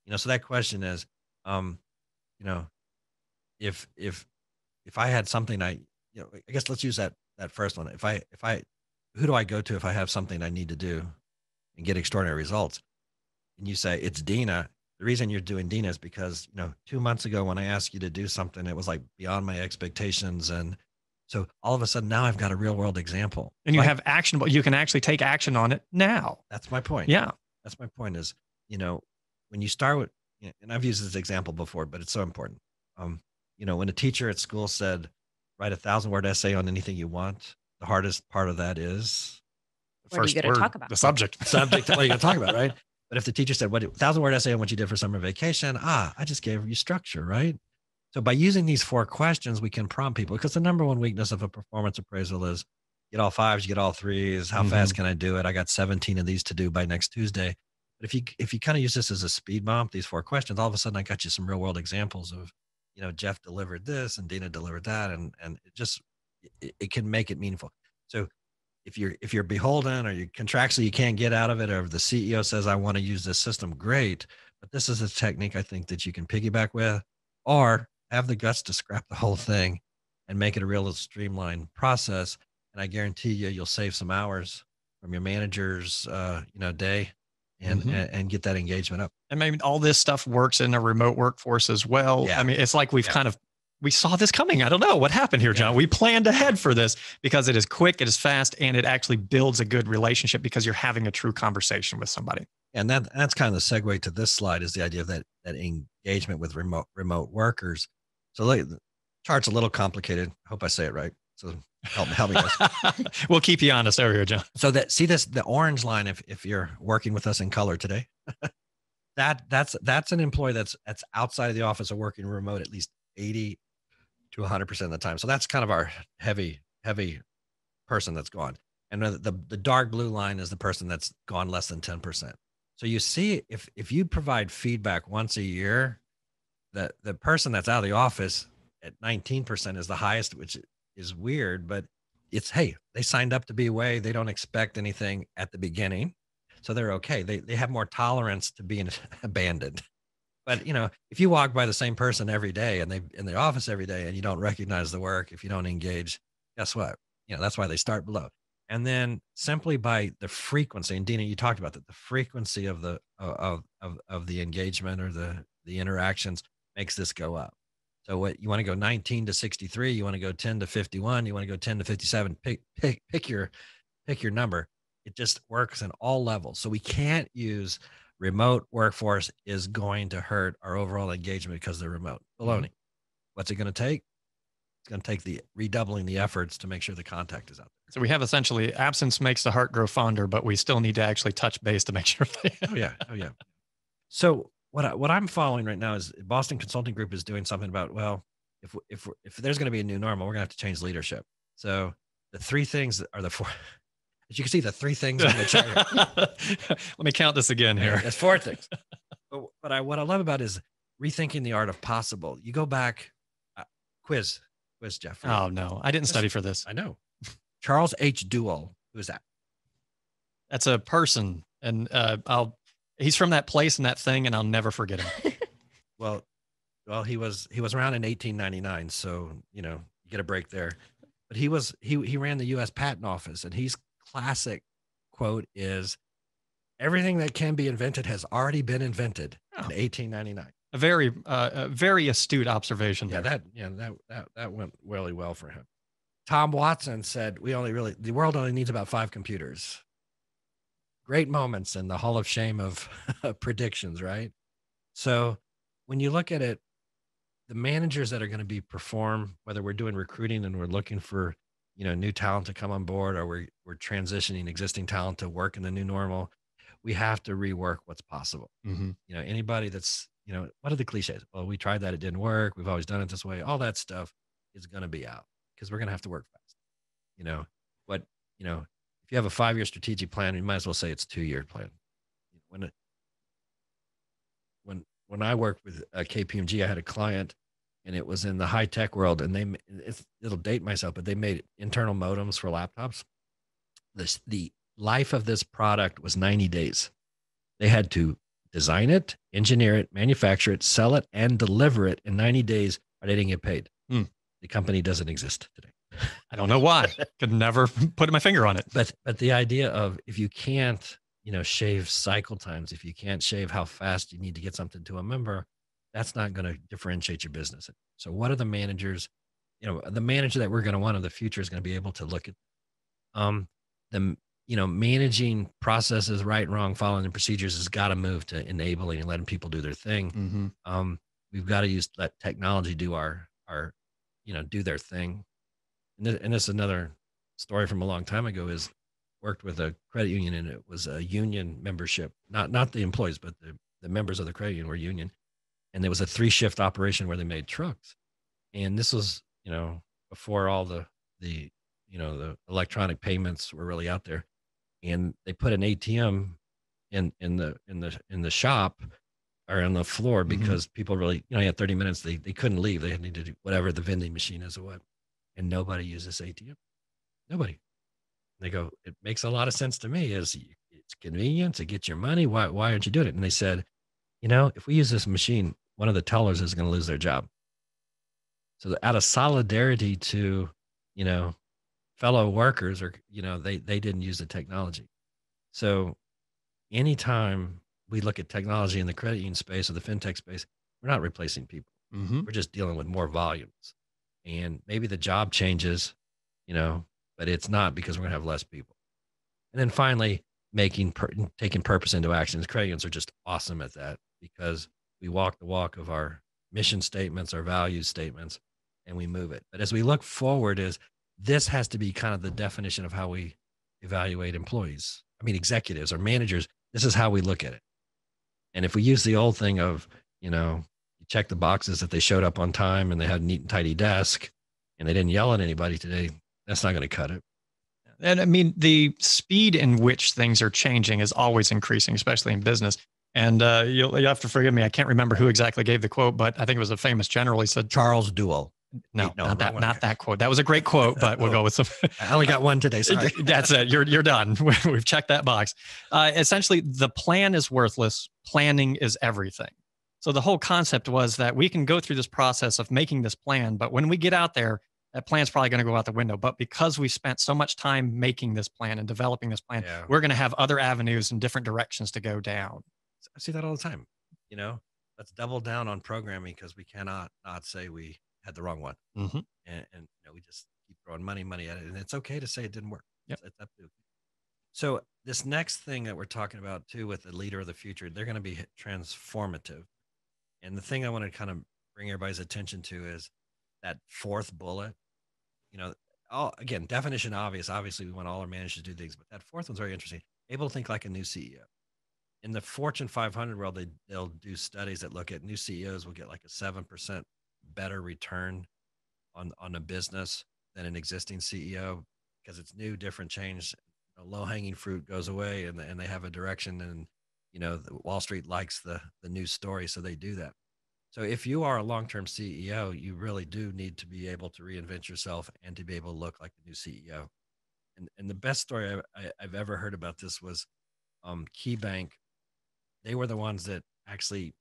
you know so that question is um you know if if if i had something i you know i guess let's use that that first one if i if i who do I go to if I have something I need to do and get extraordinary results? And you say, it's Dina. The reason you're doing Dina is because, you know, two months ago when I asked you to do something, it was like beyond my expectations. And so all of a sudden now I've got a real world example. And you like, have actionable, you can actually take action on it now. That's my point. Yeah. That's my point is, you know, when you start with, and I've used this example before, but it's so important. Um, you know, when a teacher at school said, write a thousand word essay on anything you want, the hardest part of that is the what first are you word, talk about? the subject. The subject. what are you going to talk about, right? But if the teacher said, "What a thousand word essay on what you did for summer vacation?" Ah, I just gave you structure, right? So by using these four questions, we can prompt people because the number one weakness of a performance appraisal is get all fives, you get all threes. How mm-hmm. fast can I do it? I got 17 of these to do by next Tuesday. But if you if you kind of use this as a speed bump, these four questions, all of a sudden I got you some real world examples of, you know, Jeff delivered this and Dana delivered that, and and it just it, it can make it meaningful. So if you're if you're beholden or you contractually you can't get out of it, or the CEO says I want to use this system, great. But this is a technique I think that you can piggyback with, or have the guts to scrap the whole thing and make it a real streamlined process. And I guarantee you, you'll save some hours from your manager's uh, you know day and, mm-hmm. and, and get that engagement up. And maybe all this stuff works in a remote workforce as well. Yeah. I mean, it's like we've yeah. kind of we saw this coming. I don't know what happened here, John. Yeah. We planned ahead for this because it is quick, it is fast, and it actually builds a good relationship because you're having a true conversation with somebody. And that that's kind of the segue to this slide is the idea of that that engagement with remote remote workers. So the chart's a little complicated. I hope I say it right. So help, help me guys. <laughs> we'll keep you honest over here, John. So that see this the orange line if if you're working with us in color today. <laughs> that that's that's an employee that's that's outside of the office or working remote at least 80 to 100% of the time. So that's kind of our heavy, heavy person that's gone. And the, the, the dark blue line is the person that's gone less than 10%. So you see, if, if you provide feedback once a year, the, the person that's out of the office at 19% is the highest, which is weird, but it's, hey, they signed up to be away. They don't expect anything at the beginning. So they're okay. They, they have more tolerance to being <laughs> abandoned. But you know, if you walk by the same person every day and they in the office every day and you don't recognize the work, if you don't engage, guess what? You know, that's why they start below. And then simply by the frequency, and Dina, you talked about that, the frequency of the of of of the engagement or the the interactions makes this go up. So what you want to go 19 to 63, you want to go 10 to 51, you want to go 10 to 57, pick pick pick your pick your number. It just works in all levels. So we can't use remote workforce is going to hurt our overall engagement because they're remote. Mm-hmm. Baloney. What's it going to take? It's going to take the redoubling the efforts to make sure the contact is out there. So we have essentially absence makes the heart grow fonder, but we still need to actually touch base to make sure. They- oh yeah, oh yeah. So what I, what I'm following right now is Boston Consulting Group is doing something about well, if if if there's going to be a new normal, we're going to have to change leadership. So the three things are the four as you can see, the three things on the <laughs> chart. Let me count this again here. There's four things. But, but I, what I love about is rethinking the art of possible. You go back, uh, quiz, quiz, Jeff. Oh no, I didn't study for this. I know. Charles H. Duell. Who is that? That's a person, and uh, I'll He's from that place and that thing, and I'll never forget him. <laughs> well, well, he was he was around in 1899, so you know you get a break there. But he was he he ran the U.S. Patent Office, and he's classic quote is everything that can be invented has already been invented oh. in 1899 a very uh, a very astute observation yeah that yeah that, that that went really well for him tom watson said we only really the world only needs about five computers great moments in the hall of shame of <laughs> predictions right? So when you look at it the managers that are going to be perform whether we're doing recruiting and we're looking for you know new talent to come on board or we're, we're transitioning existing talent to work in the new normal we have to rework what's possible. Mm-hmm. you know anybody that's you know what are the cliches? Well we tried that it didn't work we've always done it this way all that stuff is going to be out because we're going to have to work fast you know? What you know if you have a five year strategic plan you might as well say it's a two year plan when it, when when i worked with uh, kpmg i had a client and it was in the high tech world. And they, it'll date myself, but they made internal modems for laptops. This, the life of this product was 90 days. They had to design it, engineer it, manufacture it, sell it, and deliver it in 90 days, or they didn't get paid. Hmm. The company doesn't exist today. I don't know why. Could never put my finger on it. But but the idea of if you can't, you know, shave cycle times, if you can't shave how fast you need to get something to a member, that's not going to differentiate your business. So, what are the managers? You know, the manager that we're going to want in the future is going to be able to look at um, the you know managing processes, right, wrong, following the procedures has got to move to enabling and letting people do their thing. Mm-hmm. Um, we've got to use let technology do our our you know do their thing. And this, and this is another story from a long time ago is worked with a credit union and it was a union membership, not not the employees, but the the members of the credit union were union. And there was a three shift operation where they made trucks. And this was you know before all the the you know the electronic payments were really out there. And they put an atm in in the in the in the shop or on the floor mm-hmm. because mm-hmm. people really you know you had 30 minutes they, they couldn't leave. They had to do whatever the vending machine is or what and nobody uses atm nobody they go it makes a lot of sense to me is it's convenient to get your money why why aren't you doing it and they said you know, if we use this machine, one of the tellers is going to lose their job. So out of solidarity to, you know, fellow workers or, you know, they, they didn't use the technology. So anytime we look at technology in the credit union space or the fintech space, we're not replacing people. Mm-hmm. We're just dealing with more volumes. And maybe the job changes, you know, but it's not because we're going to have less people. And then finally, making taking purpose into action. Credit unions are just awesome at that because we walk the walk of our mission statements, our value statements, and we move it. But as we look forward, is this has to be kind of the definition of how we evaluate employees. I mean, executives or managers. This is how we look at it. And if we use the old thing of, you know, check the boxes that they showed up on time and they had a neat and tidy desk and they didn't yell at anybody today, that's not going to cut it. And I mean, the speed in which things are changing is always increasing, especially in business. And uh, you'll, you'll have to forgive me. I can't remember who exactly gave the quote, but I think it was a famous general. He said, Charles Duell. No, no, not that, not that quote. That was a great quote, but we'll go with some. <laughs> I only got one today. Sorry. <laughs> That's it. You're you're done. <laughs> We've checked that box. Uh, essentially, the plan is worthless. Planning is everything. So the whole concept was that we can go through this process of making this plan, but when we get out there, that plan's probably going to go out the window. But because we spent so much time making this plan and developing this plan, yeah. we're going to have other avenues and different directions to go down. I see that all the time. You know, let's double down on programming because we cannot not say we had the wrong one. Mm-hmm. And, and you know, we just keep throwing money, money at it. And it's okay to say it didn't work. Yep. It's, it's so this next thing that we're talking about too with the leader of the future, they're going to be transformative. And the thing I want to kind of bring everybody's attention to is that fourth bullet. You know, all again, definition obvious. Obviously, we want all our managers to do things, but that fourth one's very interesting. Able to think like a new CEO in the Fortune 500 world, they they'll do studies that look at new CEOs will get like a seven percent better return on on a business than an existing CEO because it's new, different, change. Low hanging fruit goes away, and and they have a direction, and you know Wall Street likes the the new story, so they do that. So if you are a long term CEO, you really do need to be able to reinvent yourself and to be able to look like the new CEO. And and the best story I, I've ever heard about this was um, KeyBank they were the ones that actually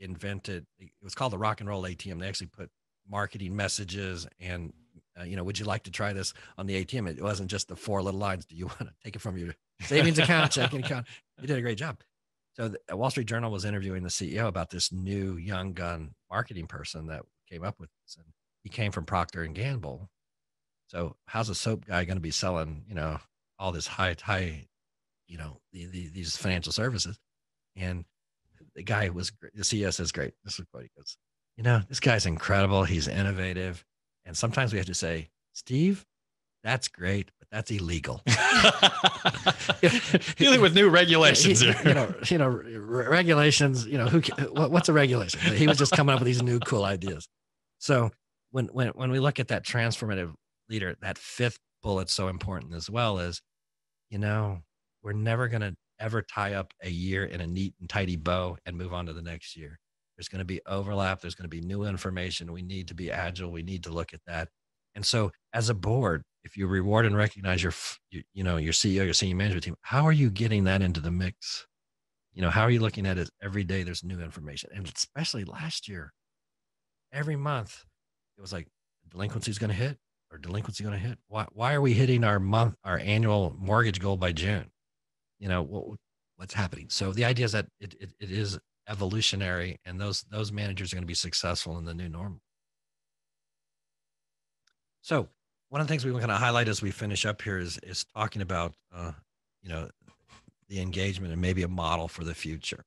invented. It was called the rock and roll ATM. They actually put marketing messages and uh, you know, would you like to try this on the ATM? It wasn't just the four little lines. Do you want to take it from your savings account, checking account? You did a great job. So the uh, Wall Street Journal was interviewing the CEO about this new young gun marketing person that came up with this, and he came from Procter and Gamble. So how's a soap guy going to be selling, you know, all this high, high, you know, the, the, these financial services? And the guy was the CEO says, "Great." This is what he goes. You know, this guy's incredible. He's innovative, and sometimes we have to say, Steve, that's great, that's illegal. <laughs> <laughs> Dealing with new regulations he, you know, you know, regulations. You know, who? What's a regulation? He was just coming up with these new cool ideas. So when when when we look at that transformative leader, that fifth bullet's so important as well. Is you know, we're never going to ever tie up a year in a neat and tidy bow and move on to the next year. There's going to be overlap. There's going to be new information. We need to be agile. We need to look at that. And so, as a board, if you reward and recognize your, you, you know, your CEO, your senior management team, how are you getting that into the mix? You know, how are you looking at it every day? There's new information, and especially last year, every month, it was like delinquency is going to hit or delinquency going to hit. Why, why are we hitting our month, our annual mortgage goal by June? You know, what, what's happening? So the idea is that it, it, it is evolutionary, and those those managers are going to be successful in the new normal. So one of the things we want to highlight as we finish up here is is talking about uh, you know the engagement and maybe a model for the future.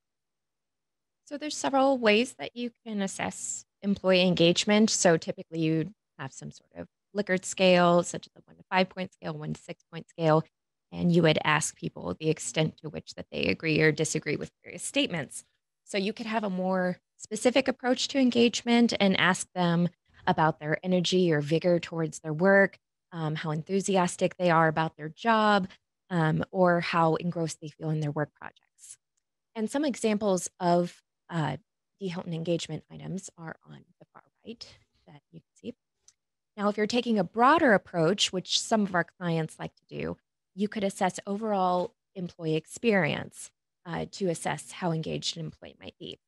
So there's several ways that you can assess employee engagement. So typically you have some sort of Likert scale, such as a one to five point scale, one to six point scale, and you would ask people the extent to which that they agree or disagree with various statements. So you could have a more specific approach to engagement and ask them about their energy or vigor towards their work, um, how enthusiastic they are about their job, um, or how engrossed they feel in their work projects. And some examples of uh, D. Hilton engagement items are on the far right that you can see. Now, if you're taking a broader approach, which some of our clients like to do, you could assess overall employee experience uh, to assess how engaged an employee might be.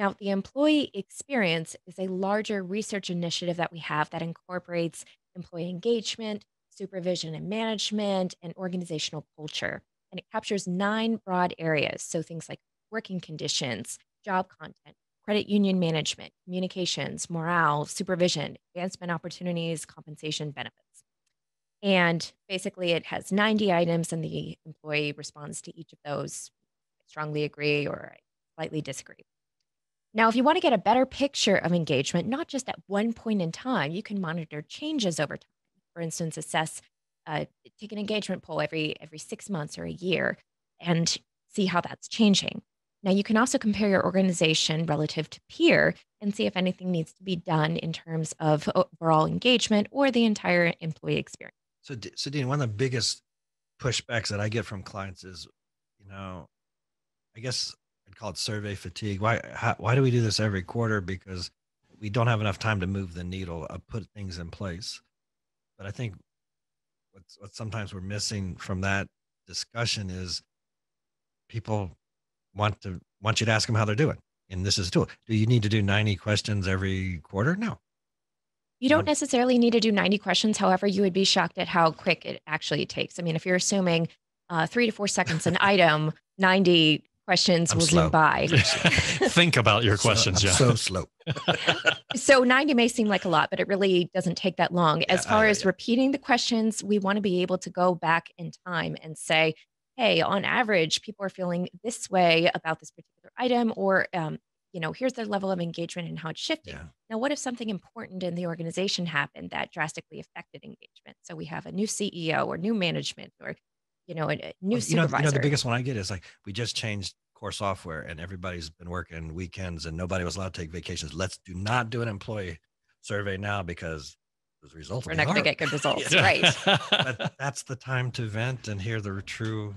Now, the employee experience is a larger research initiative that we have that incorporates employee engagement, supervision and management, and organizational culture. And it captures nine broad areas. So things like working conditions, job content, credit union management, communications, morale, supervision, advancement opportunities, compensation, benefits. And basically, it has 90 items, and the employee responds to each of those. I strongly agree or I slightly disagree. Now, if you want to get a better picture of engagement, not just at one point in time, you can monitor changes over time. For instance, assess, uh, take an engagement poll every every six months or a year, and see how that's changing. Now, you can also compare your organization relative to peer and see if anything needs to be done in terms of overall engagement or the entire employee experience. So, so Dean, one of the biggest pushbacks that I get from clients is, you know, I guess I'd call it survey fatigue. Why how, why do we do this every quarter? Because we don't have enough time to move the needle, uh, put things in place. But I think what's what sometimes we're missing from that discussion is people want to want you to ask them how they're doing. And this is a tool. Do you need to do 90 questions every quarter? No. You don't necessarily need to do 90 questions. However, you would be shocked at how quick it actually takes. I mean, if you're assuming uh, three to four seconds an <laughs> item, 90 questions I'm will slow. zoom by. <laughs> Think about your questions, so, yeah. So slow. <laughs> so 90 may seem like a lot, but it really doesn't take that long. As far uh, as yeah. repeating the questions, we want to be able to go back in time and say, hey, on average, people are feeling this way about this particular item, or um, you know, here's their level of engagement and how it's shifting. Yeah. Now, what if something important in the organization happened that drastically affected engagement? So we have a new CEO or new management or you know, a, a uh, new Well, you know, you know, the biggest one I get is like we just changed core software and everybody's been working weekends and nobody was allowed to take vacations. Let's do not do an employee survey now because the results We're not going to get good <laughs> results, Yeah. right? but that's the time to vent and hear the true,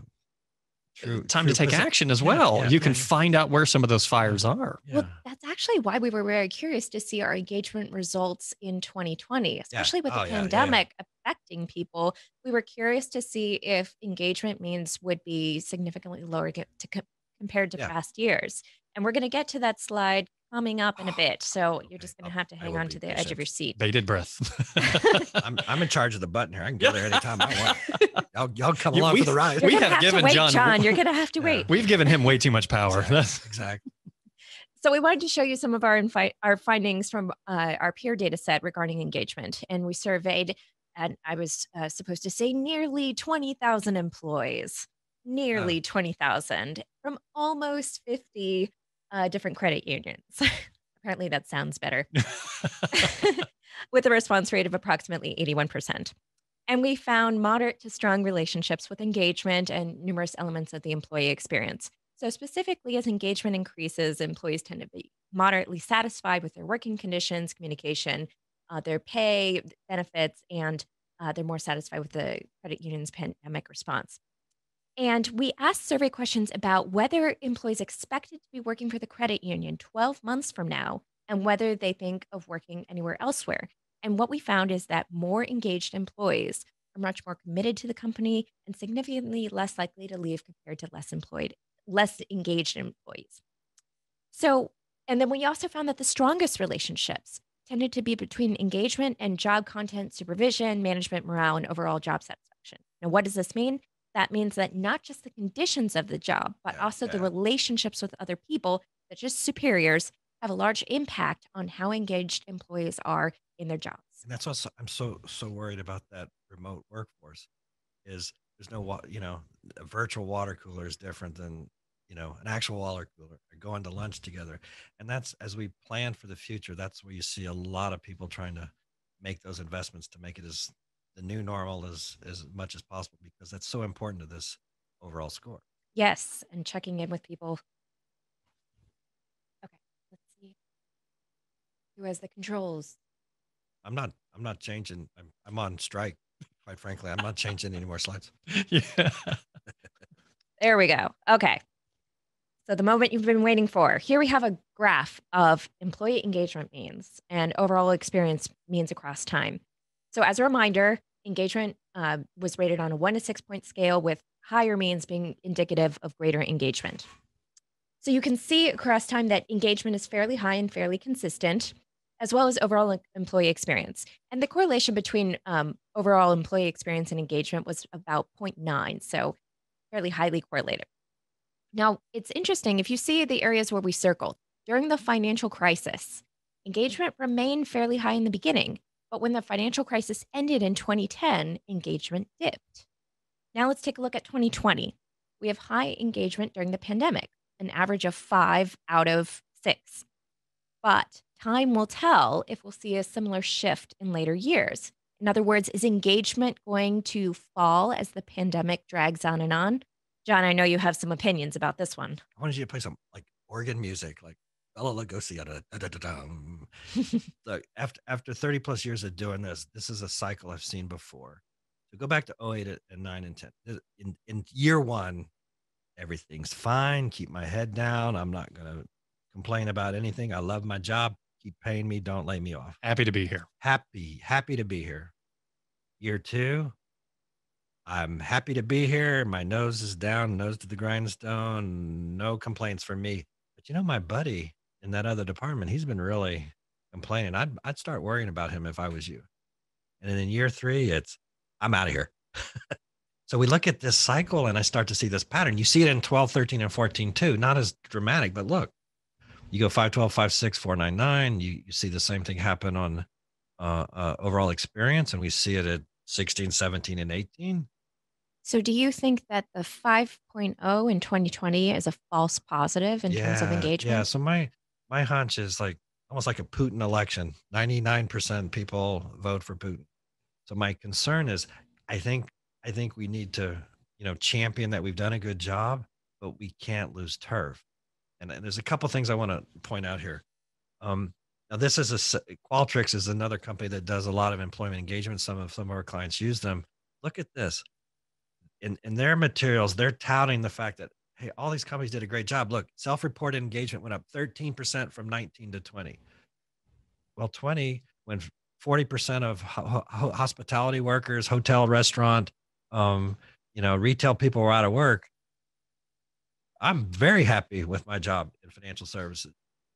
true uh, Time true to take perce- action as well. yeah, you can yeah. find out where some of those fires are. Yeah. Well, that's actually why we were very curious to see our engagement results in 2020, especially with Oh, the yeah, yeah, yeah. Pandemic affecting people. We were curious to see if engagement means would be significantly lower ge- to compared to yeah. past years. And we're going to get to that slide coming up in a bit. So <sighs> you're just going to have to hang on to the edge of your seat. Bated breath. <laughs> I'm, I'm in charge of the button here. I can go there anytime I want. <laughs> Y'all, y'all come along for the ride. we have, have given wait, John, John. <laughs> You're going to have to wait. We've given him way too much power. Exactly. exactly. So we wanted to show you some of our infi- our findings from uh, our peer data set regarding engagement, and we surveyed, and I was uh, supposed to say nearly twenty thousand employees, nearly twenty thousand from almost fifty uh, different credit unions. <laughs> Apparently, that sounds better. <laughs> <laughs> with a response rate of approximately 81%. And we found moderate to strong relationships with engagement and numerous elements of the employee experience. So, specifically, as engagement increases, employees tend to be moderately satisfied with their working conditions, communication, uh, their pay, benefits, and uh, they're more satisfied with the credit union's pandemic response. And we asked survey questions about whether employees expected to be working for the credit union 12 months from now and whether they think of working anywhere elsewhere. And what we found is that more engaged employees are much more committed to the company and significantly less likely to leave compared to less employed, less engaged employees. So, and then we also found that the strongest relationships tended to be between engagement and job content supervision, management morale, and overall job satisfaction. Now, what does this mean? that means that not just the conditions of the job, but yeah, also yeah. the relationships with other people, such as superiors, have a large impact on how engaged employees are in their jobs. And that's what I'm so so worried about that remote workforce is there's no you know a virtual water cooler is different than you know an actual water cooler going to lunch together and that's as we plan for the future that's where you see a lot of people trying to make those investments to make it as the new normal as as much as possible because that's so important to this overall score. Yes, and checking in with people. Okay, let's see. Who has the controls? I'm not. I'm not changing. I'm. I'm on strike. Quite frankly, I'm not changing any more slides. <laughs> yeah. there we go. Okay. So the moment you've been waiting for. Here we have a graph of employee engagement means and overall experience means across time. So, as a reminder, engagement uh, was rated on a one to six point scale, with higher means being indicative of greater engagement. So, you can see across time that engagement is fairly high and fairly consistent, as well as overall employee experience. And the correlation between um, overall employee experience and engagement was about 0.9, so fairly highly correlated. Now, it's interesting if you see the areas where we circled during the financial crisis, engagement remained fairly high in the beginning, but when the financial crisis ended in 2010, engagement dipped. Now let's take a look at 2020. We have high engagement during the pandemic, an average of five out of six. But time will tell if we'll see a similar shift in later years. In other words, is engagement going to fall as the pandemic drags on and on? John, I know you have some opinions about this one. I wanted you to play some like organ music, like Bela Lugosi. Da, da, da, da, um. <laughs> so after after 30 plus years of doing this, this is a cycle I've seen before. So go back to 08 and 9 and 10. In in year one, everything's fine. Keep my head down. I'm not gonna complain about anything. I love my job. Keep paying me. Don't lay me off. Happy to be here. Happy, happy to be here. Year two, I'm happy to be here. My nose is down, nose to the grindstone. No complaints from me. But you know, my buddy in that other department, he's been really complaining. I'd I'd start worrying about him if I was you. And then in year three, it's I'm out of here. <laughs> so we look at this cycle and I start to see this pattern. You see it in 12, 13, and 14 too. Not as dramatic, but look, you go 512, 56, 499. You, you see the same thing happen on uh, uh, overall experience. And we see it at 16, 17, and 18. So, do you think that the 5.0 in 2020 is a false positive in terms of engagement? Yeah. So my my hunch is like almost like a Putin election. 99% people vote for Putin. So my concern is I think I think we need to, you know, champion that we've done a good job, but we can't lose turf. And, and there's a couple things I want to point out here. Um, now this is a Qualtrics is another company that does a lot of employment engagement. Some of some of our clients use them. Look at this. In in their materials, they're touting the fact that hey, all these companies did a great job. Look, self-reported engagement went up 13% from 19 to 20. Well, 20 when 40% of ho- ho- hospitality workers, hotel, restaurant, um, you know, retail people were out of work. I'm very happy with my job in financial services.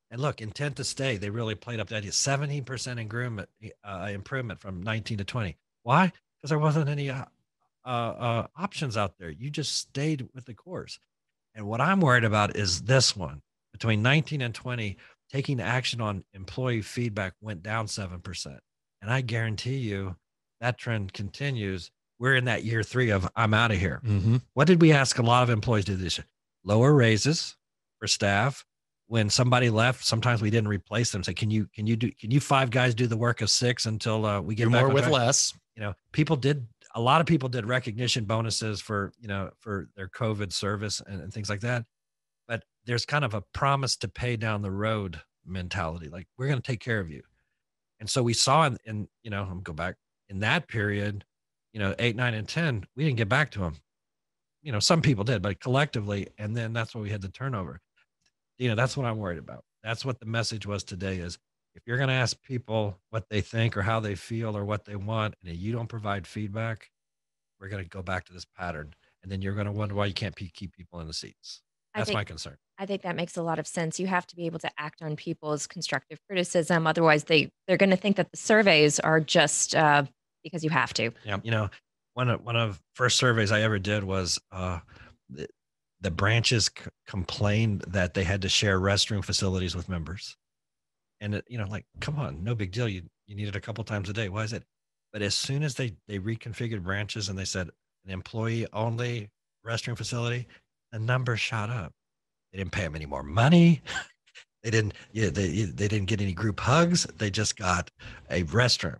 And look, intent to stay, they really played up that 17% improvement, uh, improvement from 19 to 20. Why? Because there wasn't any uh, uh, uh, options out there. You just stayed with the course. And what I'm worried about is this one between 19 and 20, taking action on employee feedback went down 7%. And I guarantee you that trend continues. We're in that year three of I'm out of here. Mm-hmm. What did we ask a lot of employees to do this year? Lower raises for staff. When somebody left, sometimes we didn't replace them. Say, can you can you do can you five guys do the work of six until uh, we get more with track? less? You know, people did a lot of people did recognition bonuses for you know for their COVID service and, and things like that. But there's kind of a promise to pay down the road mentality. Like we're going to take care of you. And so we saw in, in you know, I'm go back in that period, you know, eight, nine, and 10, we didn't get back to them. You know, some people did, but collectively, and then that's what we had the turnover. You know, that's what I'm worried about. That's what the message was today is if you're going to ask people what they think or how they feel or what they want, and you don't provide feedback, we're going to go back to this pattern. And then you're going to wonder why you can't keep people in the seats. That's think, my concern. I think that makes a lot of sense. You have to be able to act on people's constructive criticism. Otherwise, they they're going to think that the surveys are just uh, because you have to. Yeah, you know, one of one of first surveys I ever did was uh, the, the branches c- complained that they had to share restroom facilities with members, and it, you know, like, come on, no big deal. You you need it a couple times a day. Why is it? But as soon as they they reconfigured branches and they said an employee only restroom facility, the numbers shot up. They didn't pay them any more money. <laughs> they didn't. Yeah, they they didn't get any group hugs. They just got a restroom.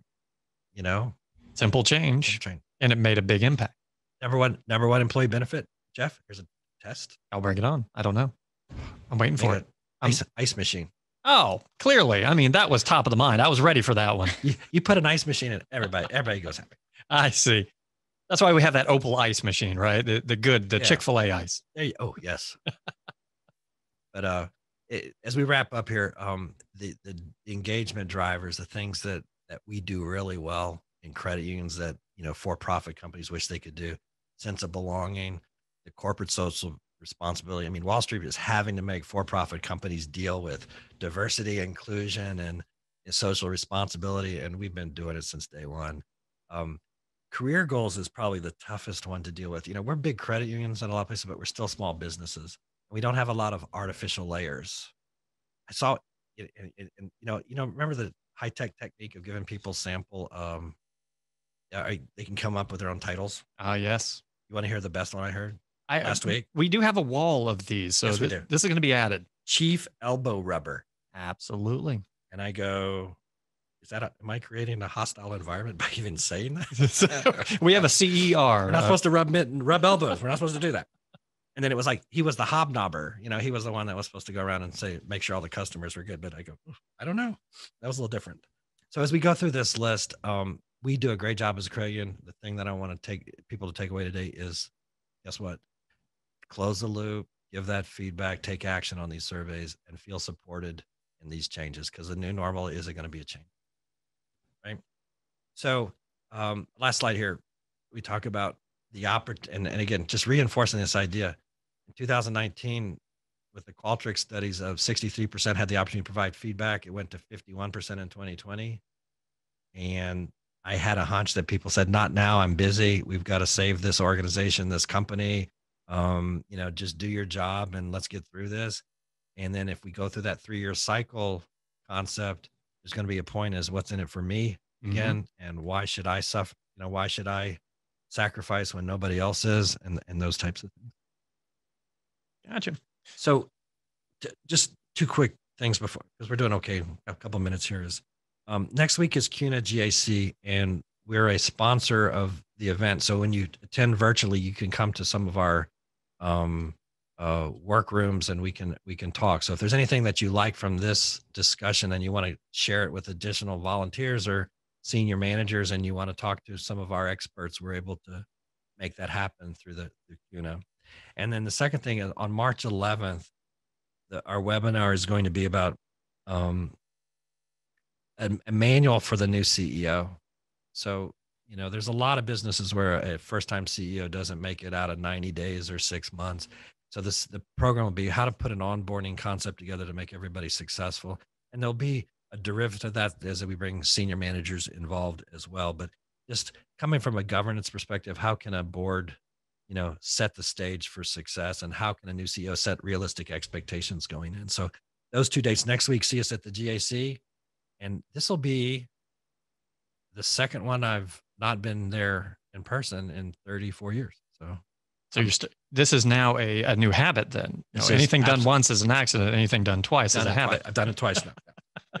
You know, simple change, simple change. and it made a big impact. Number one, number one employee benefit. Jeff, here's a test. I'll bring it on. I don't know. I'm waiting for it. Ice, ice machine. Oh, clearly. I mean, that was top of the mind. I was ready for that one. you, you put an ice machine in, everybody, everybody goes happy. I see. That's why we have that Opal ice machine, right? The the good, the yeah. Chick Fil A ice. You, oh yes. <laughs> but uh, it, as we wrap up here, um, the the engagement drivers, the things that that we do really well in credit unions that you know for profit companies wish they could do, sense of belonging, the corporate social responsibility. I mean, Wall Street is having to make for profit companies deal with diversity, inclusion, and social responsibility, and we've been doing it since day one. Um, career goals is probably the toughest one to deal with. You know, we're big credit unions in a lot of places, but we're still small businesses. We don't have a lot of artificial layers. I saw, in, in, in, you know, you know, remember the high tech technique of giving people sample. Um, they can come up with their own titles. Ah, uh, yes. You want to hear the best one I heard I, last week? We do have a wall of these, so yes, this, this is going to be added. Chief elbow rubber. Absolutely. And I go, is that a, am I creating a hostile environment by even saying that? <laughs> we have a CER. We're not supposed to rub mitten, rub elbows. We're not supposed to do that. And then it was like he was the hobnobber. You know, he was the one that was supposed to go around and say, make sure all the customers were good. But I go, I don't know. That was a little different. So as we go through this list, um, we do a great job as a Craigian. The thing that I want to take people to take away today is, guess what? Close the loop, give that feedback, take action on these surveys, and feel supported in these changes because the new normal isn't going to be a change right? So, um, last slide here, we talk about the opportunity, and, and again, just reinforcing this idea. In 2019, with the Qualtrics studies of 63% had the opportunity to provide feedback, it went to 51% in 2020. And I had a hunch that people said, "Not now. I'm busy. We've got to save this organization, this company. Um, you know, just do your job and let's get through this." And then if we go through that three-year cycle concept, there's going to be a point as what's in it for me mm-hmm. again mm-hmm. and why should i suffer you know why should i sacrifice when nobody else is and and those types of things gotcha so t- just two quick things before because we're doing okay a couple minutes here is um, next week is CUNA GAC and we're a sponsor of the event so when you attend virtually you can come to some of our um, uh, workrooms and we can we can talk. So if there's anything that you like from this discussion and you want to share it with additional volunteers or senior managers and you want to talk to some of our experts, we're able to make that happen through the you know. And then the second thing is on March 11th, the, our webinar is going to be about um, a, a manual for the new CEO. So you know, there's a lot of businesses where a first time CEO doesn't make it out of 90 days or six months So this the program will be how to put an onboarding concept together to make everybody successful, and there'll be a derivative of that is that we bring senior managers involved as well. But just coming from a governance perspective, how can a board, you know, set the stage for success, and how can a new CEO set realistic expectations going in? So those two dates next week, see us at the GAC, and this will be the second one I've not been there in person in 34 years. So so you're st- this is now a, a new habit then. You know, anything done once is an accident. Anything done twice is a habit. I've done it twice now. <laughs>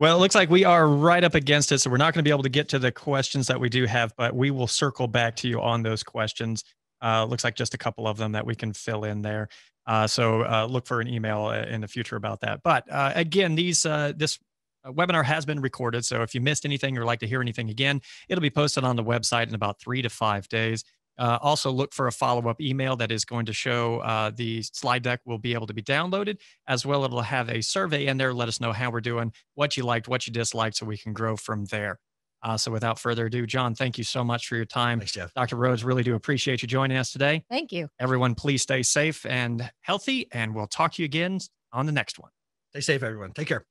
well, it looks like we are right up against it. So we're not going to be able to get to the questions that we do have, but we will circle back to you on those questions. Uh, looks like just a couple of them that we can fill in there. Uh, so uh, look for an email uh, in the future about that. But uh, again, these uh, this webinar has been recorded. So if you missed anything or like to hear anything again, it'll be posted on the website in about three to five days. Uh, also, look for a follow up email that is going to show uh, the slide deck will be able to be downloaded, as well. It'll have a survey in there. Let us know how we're doing, what you liked, what you disliked, so we can grow from there. Uh, so, without further ado, John, thank you so much for your time. Thanks, Jeff. Dr. Rhodes, really do appreciate you joining us today. Thank you. Everyone, please stay safe and healthy, and we'll talk to you again on the next one. Stay safe, everyone. Take care.